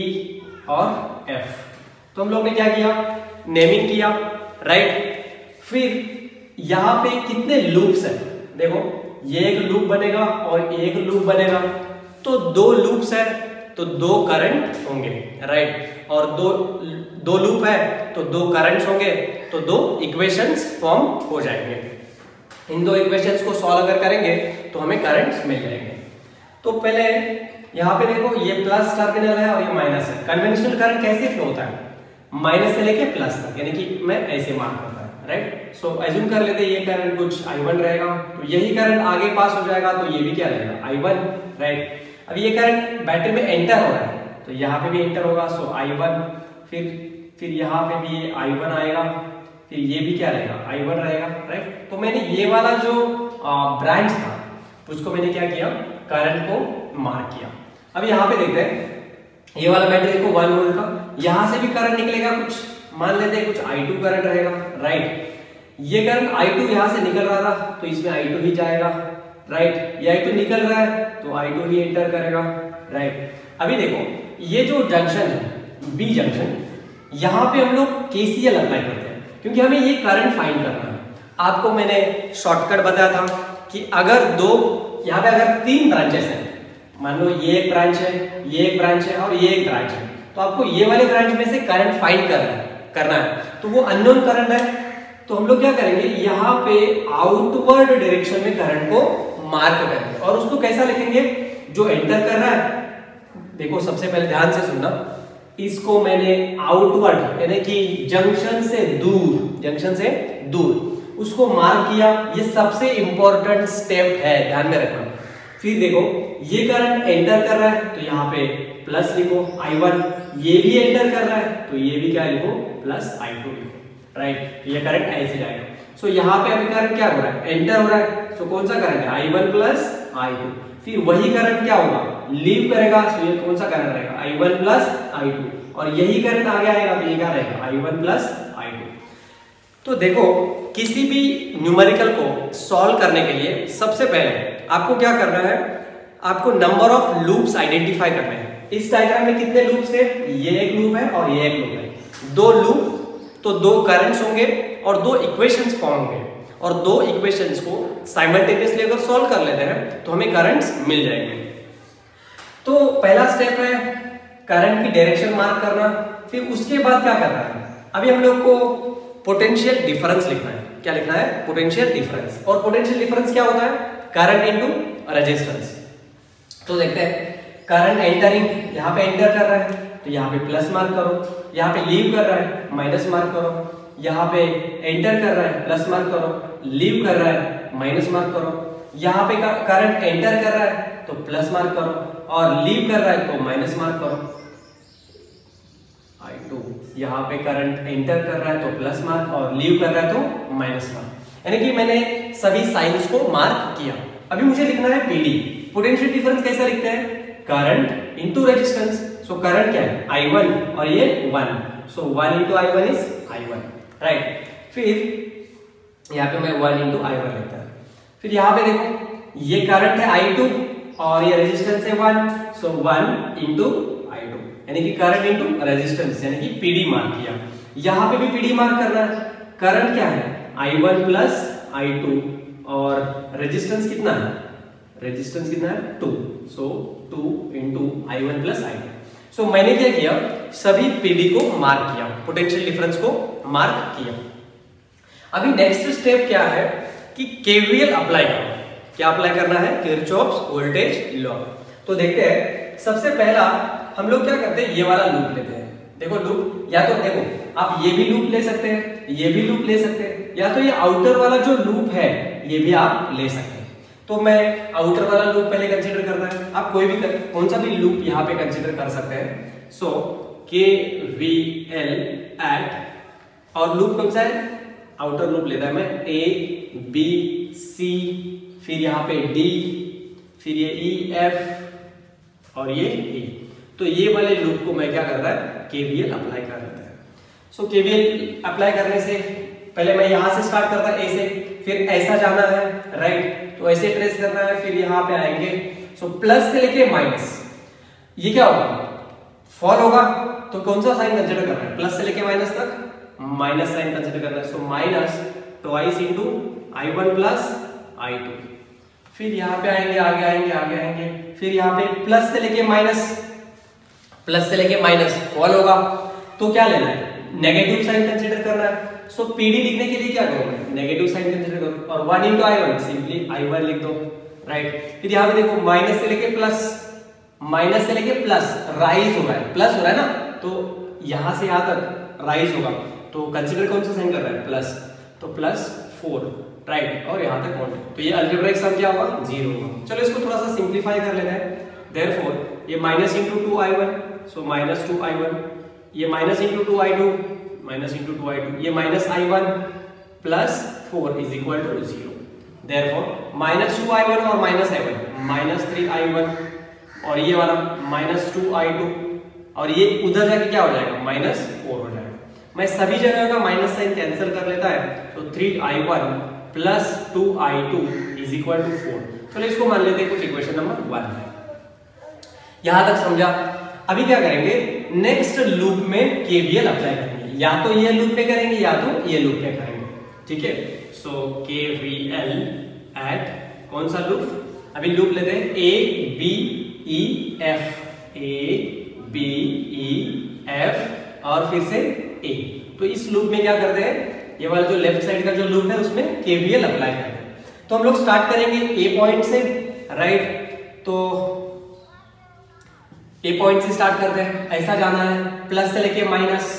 और एफ़ तो हम लोग ने क्या किया? नेमिंग किया। राइट फिर यहाँ पे कितने लूप्स है? देखो ये एक लूप बनेगा और एक लूप बनेगा। तो दो लूप्स है तो दो करंट होंगे राइट और दो दो लूप है तो दो करंट्स होंगे तो दो इक्वेशंस फॉर्म हो जाएँगे। इन दो इक्वेशंस को सॉल्व अगर करेंगे तो हमें करंट्स मिल जाएँगे। तो पहले यहाँ पे देखो, ये प्लस टर्मिनल है और ये माइनस है। कन्वेंशनल करंट कैसे फ्लो होता है? माइनस से लेके प्लस तक, यानी कि मैं ऐसे मार्क है। राइट सो एज्यूम कर लेते ये करंट कुछ I1 रहेगा तो यही करंट आगे पास हो जाएगा तो ये भी क्या रहेगा? I1 राइट अब ये करंट बैटरी में एंटर हो रहा है तो यहाँ पे भी एंटर होगा सो आई वन फिर फिर यहाँ पे भी ये आई वन आएगा, फिर ये भी क्या रहेगा? आई वन रहेगा राइट तो मैंने ये वाला जो ब्रांच था, उसको मैंने क्या किया? करंट को मार्क किया। अब यहाँ पे देखते हैं, ये वाला बैटरी देखो वन वोल्ट का, यहाँ से भी करंट निकलेगा कुछ? मान लेते हैं कुछ आई टू करंट रहेगा। राइट ये करंट आई टू यहाँ से निकल रहा था तो इसमें आई टू ही जाएगा। राइट ये आई टू निकल रहा है तो आई टू ही एंटर करेगा। राइट अभी देखो, ये जो जंक्शन है बी जंक्शन यहाँ पे हम लोग केसीएल अप्लाई करते हैं, क्योंकि हमें ये करंट फाइंड करना है। आपको मैंने शॉर्टकट बताया था कि अगर दो, यहाँ पे अगर तीन ब्रांचेस हैं, मान लो ये एक ब्रांच है, ये एक ब्रांच है और ये एक ब्रांच है तो आपको ये वाले ब्रांच में से करंट फाइंड करना है। करना है। तो वो अननोन करंट है। तो हम लोग क्या करेंगे? यहाँ पे आउटवर्ड डायरेक्शन में करंट को मार्क करेंगे। और उसको कैसा लिखेंगे? जो एंटर कर रहा है। देखो, सबसे पहले ध्यान से सुनना। इसको मैंने आउटवर्ड यानी कि जंक्शन से दूर जंक्शन से दूर, उसको मार्क किया। ये सबसे इंपॉर्टेंट स्टेप है। ध्यान में रखना। फिर देखो, ये करंट एंटर कर रहा है। तो यहाँ पे प्लस लिखो I1 ये भी एंटर कर रहा है तो ये भी क्या लिखो प्लस I2 लिखो राइट ये करंट ऐसे जाएगा। सो so, यहाँ पे अभी करंट क्या हो रहा है? एंटर हो रहा है। सो so, कौन सा करंट है? I1 प्लस I2 फिर वही करंट क्या होगा? लीव करेगा सो ये कौन सा करंट रहेगा? I1 प्लस I2 और यही करंट आगे आएगा तो ये क्या रहेगा? I1 प्लस I2 तो देखो किसी भी न्यूमेरिकल को सॉल्व करने के लिए सबसे पहले आपको क्या करना है? आपको नंबर ऑफ़ लूप्स आइडेंटिफाई करने हैं। इस डायग्राम में कितने लूप्स थे? ये एक लूप है और ये एक लूप है। दो लूप तो दो करंट्स होंगे और दो इक्वेशंस फॉर्म होंगे। और दो इक्वेशंस को साइमल्टेनियसली अगर सॉल्व कर लेते हैं तो हमें करंट्स मिल जाएँगे। तो पहला स्टेप है करंट की डायरेक्शन मार्क करना। फिर उसके बाद क्या करना है? अभी हम लोग को पोटेंशियल डिफरेंस लिखना है। क्या लिखना है? पोटेंशियल डिफरेंस और पोटेंशियल डिफरेंस क्या होता है? करंट इनटू रेजिस्टेंस तो देखते हैं। करंट एंटरिंग यहाँ पे एंटर कर रहा है तो यहाँ पे प्लस मार्क करो, यहाँ पे लीव कर रहा है माइनस मार्क करो, यहाँ पे एंटर कर रहा है प्लस मार्क करो लीव कर रहा है माइनस मार्क करो, यहाँ पे करंट एंटर कर रहा है तो प्लस मार्क करो, और लीव कर रहा है तो माइनस मार्क करो। आई टू यहाँ पे करंट एंटर कर रहा है तो प्लस मार्क और लीव कर रहा है तो माइनस मार्क यानी कि मैंने सभी साइंस को मार्क किया। अभी मुझे लिखना है पीडी पोटेंशियल डिफरेंस कैसा लिखते हैं? Current into resistance so current क्या है? I1 और ये 1 सो 1 into I1 is I1 right फिर यहाँ पे मैं 1 इनटू I1 लिखता हूँ। फिर यहाँ पे देखो, ये करंट है I2 और ये रेजिस्टेंस है 1 सो 1 इनटू I2 यानी कि करंट इनटू रेजिस्टेंस यानी कि पीडी मार्क किया। यहाँ पे भी पीडी मार्क करना है। करंट क्या है? I1 प्लस I2 और रेजिस्टेंस कितना है? रेजिस्टेंस कितना है? Two so two into I one plus I two so मैंने क्या किया? सभी पीडी को मार्क किया। पोटेंशियल डिफरेंस को मार्क किया। अभी नेक्स्ट स्टेप क्या है? कि केवीएल अप्लाई करना क्या अप्लाई करना है? किरचॉफ्स वोल्टेज लॉ तो देखते हैं। सबसे पहला, हम लोग क्या करते हैं? ये वाला लूप लेते हैं। देखो लूप या तो देखो, आप ये भी लूप ले सकते हैं, ये भी लूप ले सकते हैं, या तो ये आउटर वाला जो लूप है, ये भी आप ले सकते हैं। तो मैं आउटर वाला लूप पहले कंसीडर करता है। आप कोई भी कर, कौन सा भी लूप यहाँ पे कंसीडर कर सकते हैं। So K V L at और लूप कौन सा है? आउटर लूप लेता है मैं। ए बी सी फिर यहाँ पे डी फिर ये ई e, एफ़ और ये ए तो ये वाले लूप को मैं क्या करता है? केवीएल अप्लाई कर देता है। सो केवीएल अप्लाई करने से पहले मैं यहाँ से स्टार्ट करता ए से फिर ऐसा जाना है राइट तो ऐसे ट्रेस करना है, फिर यहाँ पे आएँगे। सो प्लस से लेके माइनस ये क्या होगा? फॉल होगा तो कौन सा साइन कंसिडर करना है? प्लस से लेके माइनस तक माइनस साइन कंसिडर करना है। So minus twice into I one plus I two फिर यहाँ पे आएँगे, आगे आएँगे आगे आएँगे। फिर यहाँ पे प्लस से लेके माइनस प्लस से लेके माइनस फॉल होगा। तो क्या लेना है? नेगेटिव साइन कंसिडर करना है। सो so, पीडी लिखने के लिए क्या करूँ नेगेटिव साइन कंसीडर करूँ। और 1 इनटू i1 सिंपली i1 लिख दो राइट फिर यहाँ पे देखो माइनस से लेके प्लस माइनस से लेके प्लस राइज हो रहा है। प्लस हो रहा है ना? तो यहाँ से यहाँ तक राइज होगा। तो कंसीडर कौन सा साइन कर रहा है? प्लस तो प्लस फोर राइट और यहाँ तक पॉइंट तो ये अल्जेब्रिक सम क्या होगा? ज़ीरो होगा। चलो इसको थोड़ा सा सिंप्लीफाई कर लेते हैं। देयरफॉर ये minus into two I one so minus two I one ये minus into two I two minus into two I two ये minus I one plus four is equal to zero therefore minus two I one और minus I one minus three I one और ये वाला minus two I two और ये उधर जाके क्या हो जाएगा? माइनस फोर हो जाएगा. मैं सभी जगह का माइनस साइन कैंसिल कर लेता है तो three I one plus two I two is equal to four चलो इसको मान लेते हैं, कुछ इक्वेशन नंबर वन यहाँ तक समझा? अभी क्या करेंगे? नेक्स्ट लूप में केवीएल अप्लाई करेंगे। या तो ये लूप पे करेंगे या तो ये लूप पे करेंगे। ठीक है? So K V L eight कौन सा लूप अभी लूप लेते हैं। A B E F A B E F और फिर से ए तो इस लूप में क्या करते हैं? ये वाला जो लेफ़्ट साइड का जो लूप है, उसमें केवीएल अप्लाई करते हैं। तो हम लोग स्टार्ट करेंगे ए पॉइंट से राइट तो ए पॉइंट से स्टार्ट करते हैं। ऐसा जाना है। प्लस से लेके माइनस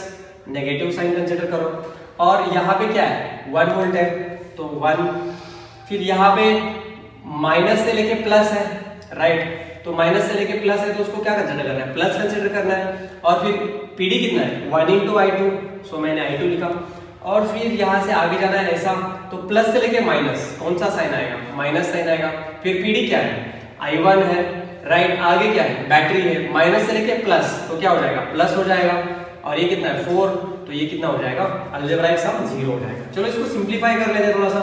नेगेटिव साइन कंसिडर करो। और यहाँ पे क्या है? वन वोल्ट है। तो वन फिर यहाँ पे माइनस से लेके प्लस है। राइट तो माइनस से लेके प्लस है तो उसको क्या कंसिडर करना है? प्लस कंसिडर करना है। और फिर पीडी कितना है? One into I two so मैंने आई टू लिखा। और फिर यहाँ से आगे जाना है ऐसा। तो प्लस से लेके माइनस कौन सा साइन आएगा? माइनस साइन आएगा। फिर पीडी क्या है? आई वन है। राइट आगे क्या है? बैटरी है। माइनस से लेके प्लस तो क्या हो जाएगा? प्लस हो जाएगा। और ये कितना है? फोर तो ये कितना हो जाएगा? अल्जेब्राइक सम ज़ीरो हो जाएगा। चलो इसको सिंप्लीफाई कर लेते हैं थोड़ा सा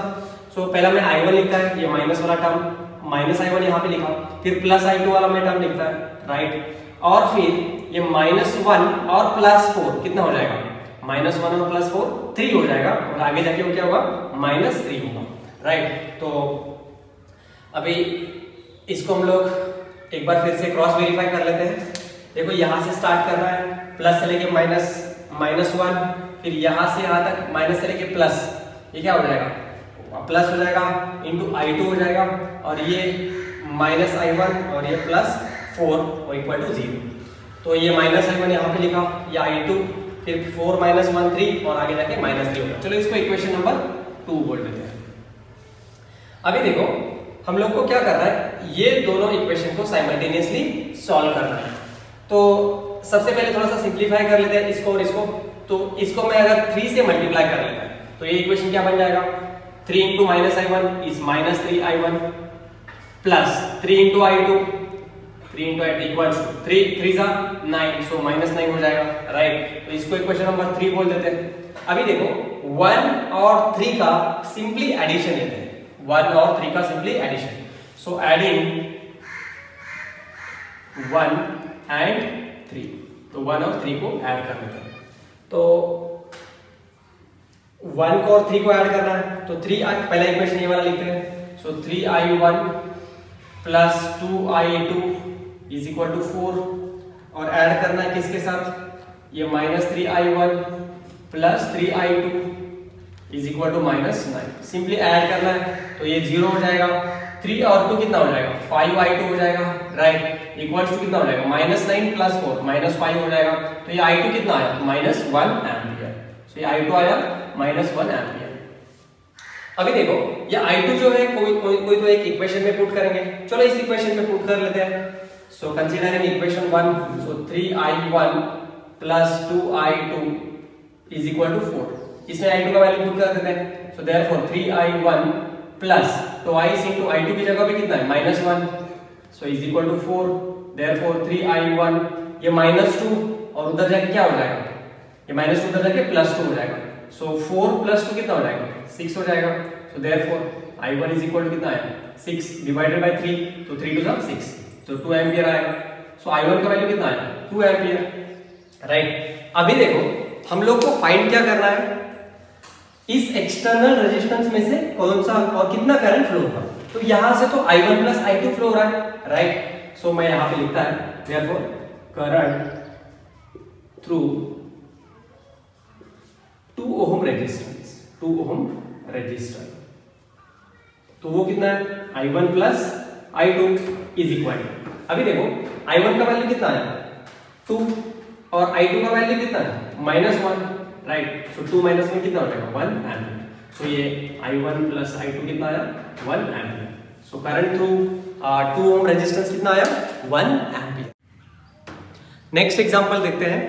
सो so, पहला मैं आई वन लिखता है ये माइनस वाला टर्म माइनस आई वन यहाँ पे लिखा। फिर प्लस आई टू वाला मैं टर्म लिखता है राइट और फिर ये माइनस वन और प्लस फोर कितना हो जाएगा? माइनस वन और प्लस फोर थ्री हो जाएगा। और आगे जाके वो क्या होगा? माइनस थ्री होगा राइट तो अभी इसको हम लोग एक बार फिर से क्रॉस वेरीफाई कर लेते हैं। देखो यहाँ से स्टार्ट कर रहा है प्लस से लेके माइनस माइनस वन फिर यहाँ से यहाँ तक माइनस से लेके प्लस ये क्या हो जाएगा? प्लस हो जाएगा इंटू आई टू हो जाएगा, और ये माइनस आई वन और ये प्लस फोर और इक्वल टू ज़ीरो तो ये माइनस आई वन यहाँ पे लिखा, ये आई टू फिर फोर माइनस वन थ्री और आगे जाके माइनस थ्री होगा चलो इसको इक्वेशन नंबर टू बोल देते हैं। अभी देखो, हम लोग को क्या करना है, ये दोनों इक्वेशन को साइमल्टेनियसली सॉल्व करना है। तो सबसे पहले थोड़ा सा सिंप्लीफाई कर लेते हैं इसको और इसको। तो इसको मैं अगर थ्री से मल्टीप्लाई कर लेता तो ये इक्वेशन क्या बन जाएगा? Three into minus I one is minus three I one plus three into I two three into I two equal three three सा नाइन सो माइनस नाइन हो जाएगा राइट तो इसको इक्वेशन नंबर थ्री बोल देते हैं। अभी देखो वन और थ्री का सिंपली एडिशन लेते हैं। वन और थ्री का simply addition so adding one and three तो वन और थ्री को ऐड कर लेते हैं तो वन को और थ्री को ऐड करना है। तो थ्री पहला इक्वेशन ये वाला लिखते हैं। So three I one plus two I two is equal to four और ऐड करना है किसके साथ? ये minus three I one plus three I two is equal to minus nine simply add करना है तो ये ज़ीरो हो जाएगा। थ्री और टू कितना हो जाएगा? फाइव आई टू हो जाएगा राइट इक्वल टू कितना हो जाएगा? Minus nine plus four minus five हो जाएगा। तो ये आई टू कितना आया? माइनस वन एम्पियर तो ये आई टू आया माइनस वन एम्पियर अभी देखो, ये आई टू जो है, कोई कोई कोई तो एक इक्वेशन में पुट करेंगे। चलो इस इक्वेशन में पुट कर लेते हैं। So considering equation one so three I one plus two I two is equal to four इसमें आई टू का वैल्यू पुट कर देते हैं। So therefore three I one plus तो आई इंटू आई टू की जगह पे कितना है? Minus one so is equal to four therefore three I one ये माइनस टू और उधर जाके क्या हो जाएगा? ये माइनस टू उधर जाके प्लस टू हो जाएगा. सो फोर प्लस टू कितना हो जाएगा? सिक्स हो जाएगा. So therefore I one is equal to कितना है? सिक्स डिवाइडेड बाई थ्री तो थ्री टू सिक्स तो टू एम्पियर आएगा. सो आई वन का वैल्यू कितना है? टू एम्पियर राइट अभी देखो, हम लोग को फाइंड क्या करना है? इस एक्सटर्नल रेजिस्टेंस में से कौन सा और कितना करंट फ्लो होगा? तो यहाँ से तो I one plus I two flow हो रहा है राइट सो मैं यहाँ पे लिखता है therefore current through 2 ohm resistance 2 ohm resistor तो वो कितना है? I one plus I two is equal अभी देखो आई वन का वैल्यू कितना है? टू और आई टू का वैल्यू कितना है? Minus one right so two minus में कितना हो जाएगा वन एम्पियर सो ये I one plus I two कितना आया? One ampere so current through two ohm resistance कितना आया? वन एम्पियर नेक्स्ट एग्जांपल देखते हैं.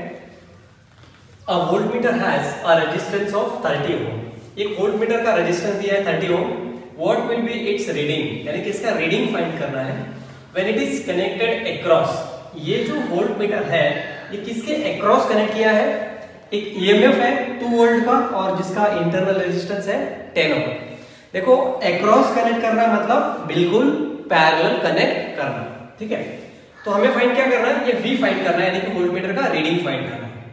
A voltmeter has a resistance of 30 ohm एक वोल्टमीटर का रेजिस्टेंस दिया है 30 ohm what will be its reading यानी कि इसका रीडिंग फाइंड करना है? When it is connected across ये जो वोल्टमीटर है, ये किसके अक्रॉस कनेक्ट किया है? एक ईएमएफ है टू वोल्ट का, और जिसका इंटरनल रेजिस्टेंस है टेन ओम देखो अक्रॉस कनेक्ट करना मतलब बिल्कुल पैरेलल कनेक्ट करना, ठीक है? तो हमें फाइंड क्या करना है? ये वी फाइंड करना है, यानी कि वोल्टमीटर का रीडिंग फाइंड करना है।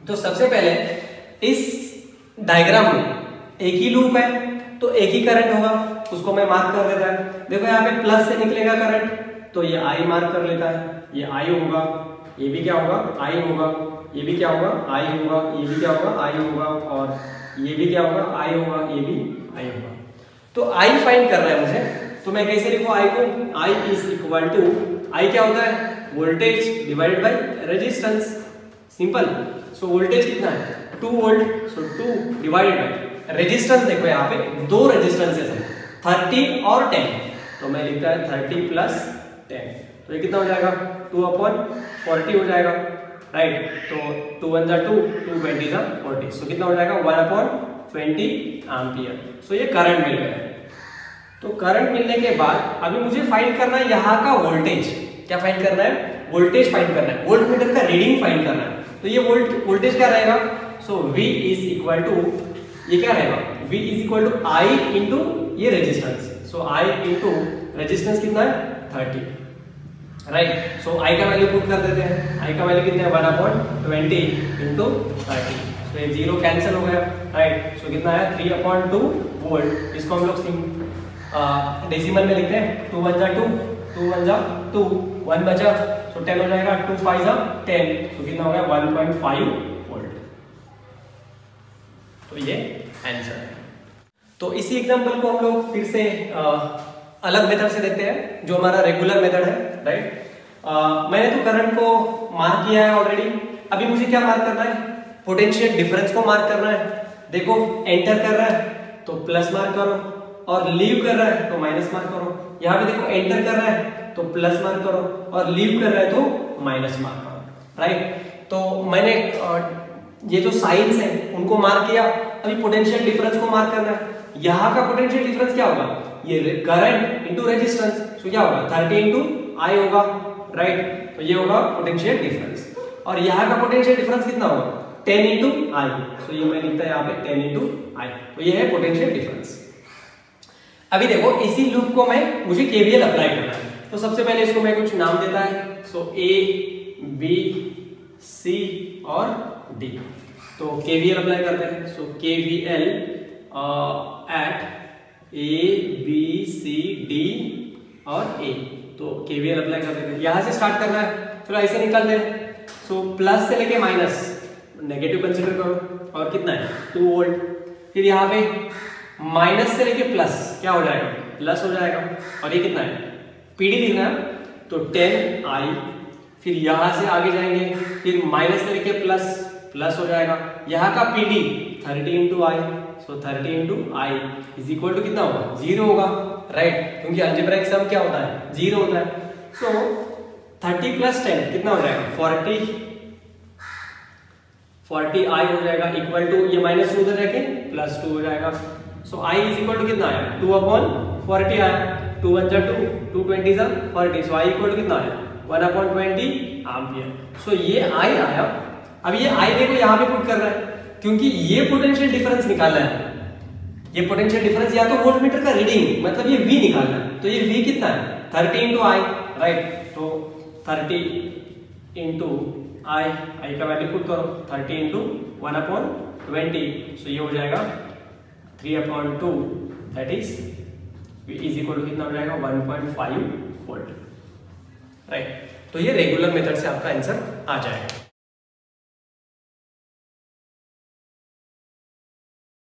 तो सबसे पहले इस डायग्राम में एक ही लूप है तो एक ही करंट होगा, उसको मैं मार्क कर देता है। देखो, यहाँ पे प्लस से निकलेगा करंट तो ये आई मार्क कर लेता है, ये आई होगा, ये भी क्या होगा? आई होगा। ये भी क्या होगा? आई होगा, ये भी क्या होगा? आई होगा, और ये भी क्या होगा? आई होगा, ये भी आई होगा। तो आई फाइंड करना है मुझे। तो मैं कैसे लिखू आई को? I is equal to I क्या होता है? Voltage divided by resistance simple so voltage कितना है? Two volt so two divided by resistance देखो यहाँ पे, दो रेजिस्टेंसेस है। थर्टी और टेन। तो मैं लिखता है थर्टी प्लस टेन। तो ये कितना हो जाएगा? टू अपॉन फोर्टी हो जाएगा। राइट तो टू वन जा टू टू ट्वेंटी जा फोर्टी सो कितना हो जाएगा? One upon twenty ampere so ये करंट मिल गया। तो करंट मिलने के बाद, अभी मुझे फाइंड करना है यहाँ का वोल्टेज क्या फाइंड करना है? वोल्टेज फाइंड करना है। वोल्ट मीटर का रीडिंग फाइंड करना है। तो ये वोल्ट वोल्टेज क्या रहेगा? So V is equal to ये क्या रहेगा? V is equal to I into ये resistance so I into resistance कितना है? थर्टी राइट सो आई का वैल्यू पुट कर देते हैं. आई का वैल्यू कितना है? One upon twenty into thirty so ये ज़ीरो कैंसिल हो गया. राइट सो कितना है थ्री अपॉइंट टू वोल्ट इसको हम लोग डेसिमल में लिखते हैं. टू वन जा टू टू वन जा टू वन बचा. सो टेन हो जाएगा. टू फाइव जा टेन सो कितना हो गया? वन पॉइंट फाइव वोल्ट तो ये आंसर है. तो इसी एग्जांपल को हम लोग फिर से आ, अलग मेथड से देखते हैं जो हमारा रेगुलर मेथड है. राइट मैंने तो करंट को मार्क किया है ऑलरेडी अभी मुझे क्या मार्क करना है? पोटेंशियल डिफरेंस को मार्क करना है. देखो एंटर कर रहा है तो प्लस मार्क करो. और लीव कर रहा है तो माइनस मार्क करो. यहाँ पे देखो एंटर कर रहा है तो प्लस मार्क करो. और लीव कर रहा है तो माइनस मार्क करो. राइट तो मैंने ये जो साइंस है, उनको मार्क किया. अभी पोटेंशियल डिफरेंस को मार्क करना है. यहाँ का पोटेंशियल डिफरेंस क्या होगा? ये करंट इंटू रेजिस्टेंस क्या होगा? थर्टी इंटू आई होगा राइट तो ये होगा पोटेंशियल डिफरेंस और यहाँ का पोटेंशियल डिफरेंस कितना होगा? टेन इंटू आई सो ये मैं लिखता है यहाँ पे टेन इंटू आई तो ये है पोटेंशियल डिफरेंस अभी देखो, इसी लूप को मैं, मुझे केवीएल अप्लाई करना है। तो सबसे पहले इसको मैं कुछ नाम देता है। सो ए बी सी और डी तो केवीएल अप्लाई करते हैं। So KVL at A B C D और ए तो केवीएल अप्लाई कर देते यहाँ से स्टार्ट करना है। चलो ऐसे निकालते हैं सो प्लस से लेके माइनस नेगेटिव कंसिडर करो। और कितना है? टू वोल्ट फिर यहाँ पे माइनस से लेके प्लस क्या हो जाएगा? प्लस हो जाएगा। और ये कितना है? पीडी लिखना है। तो टेन आई फिर यहाँ से आगे जाएँगे। फिर माइनस से लेके प्लस प्लस हो जाएगा। यहाँ का PD thirty into I so thirty into I is equal to कितना होगा? ज़ीरो होगा राइट क्योंकि अल्जेब्रिक सम क्या होता है? ज़ीरो होता है। सो थर्टी प्लस टेन कितना हो जाएगा? फोर्टी फोर्टी आई हो जाएगा इक्वल टू ये माइनस टू उधर जाके प्लस टू हो जाएगा। So I is equal to कितना आया? टू अपॉन फोर्टी आया। टू वन जा टू टू ट्वेंटी जा forty so I equal to कितना आया? One upon twenty ampere so ये आई आया। अब ये आई देखो, यहाँ पे पुट कर रहा है। क्योंकि ये पोटेंशियल डिफरेंस निकालना है। ये पोटेंशियल डिफरेंस या तो वोल्ट मीटर का रीडिंग मतलब ये वी निकालना है। तो ये वी कितना है? थर्टी इंटू आई राइट तो थर्टी इंटू आई आई का वैल्यू पुट करो। Thirty into one upon twenty so ये हो जाएगा three upon two that is is equal to कितना हो जाएगा? One point five volt right तो ये रेगुलर मेथड से आपका आंसर आ जाएगा।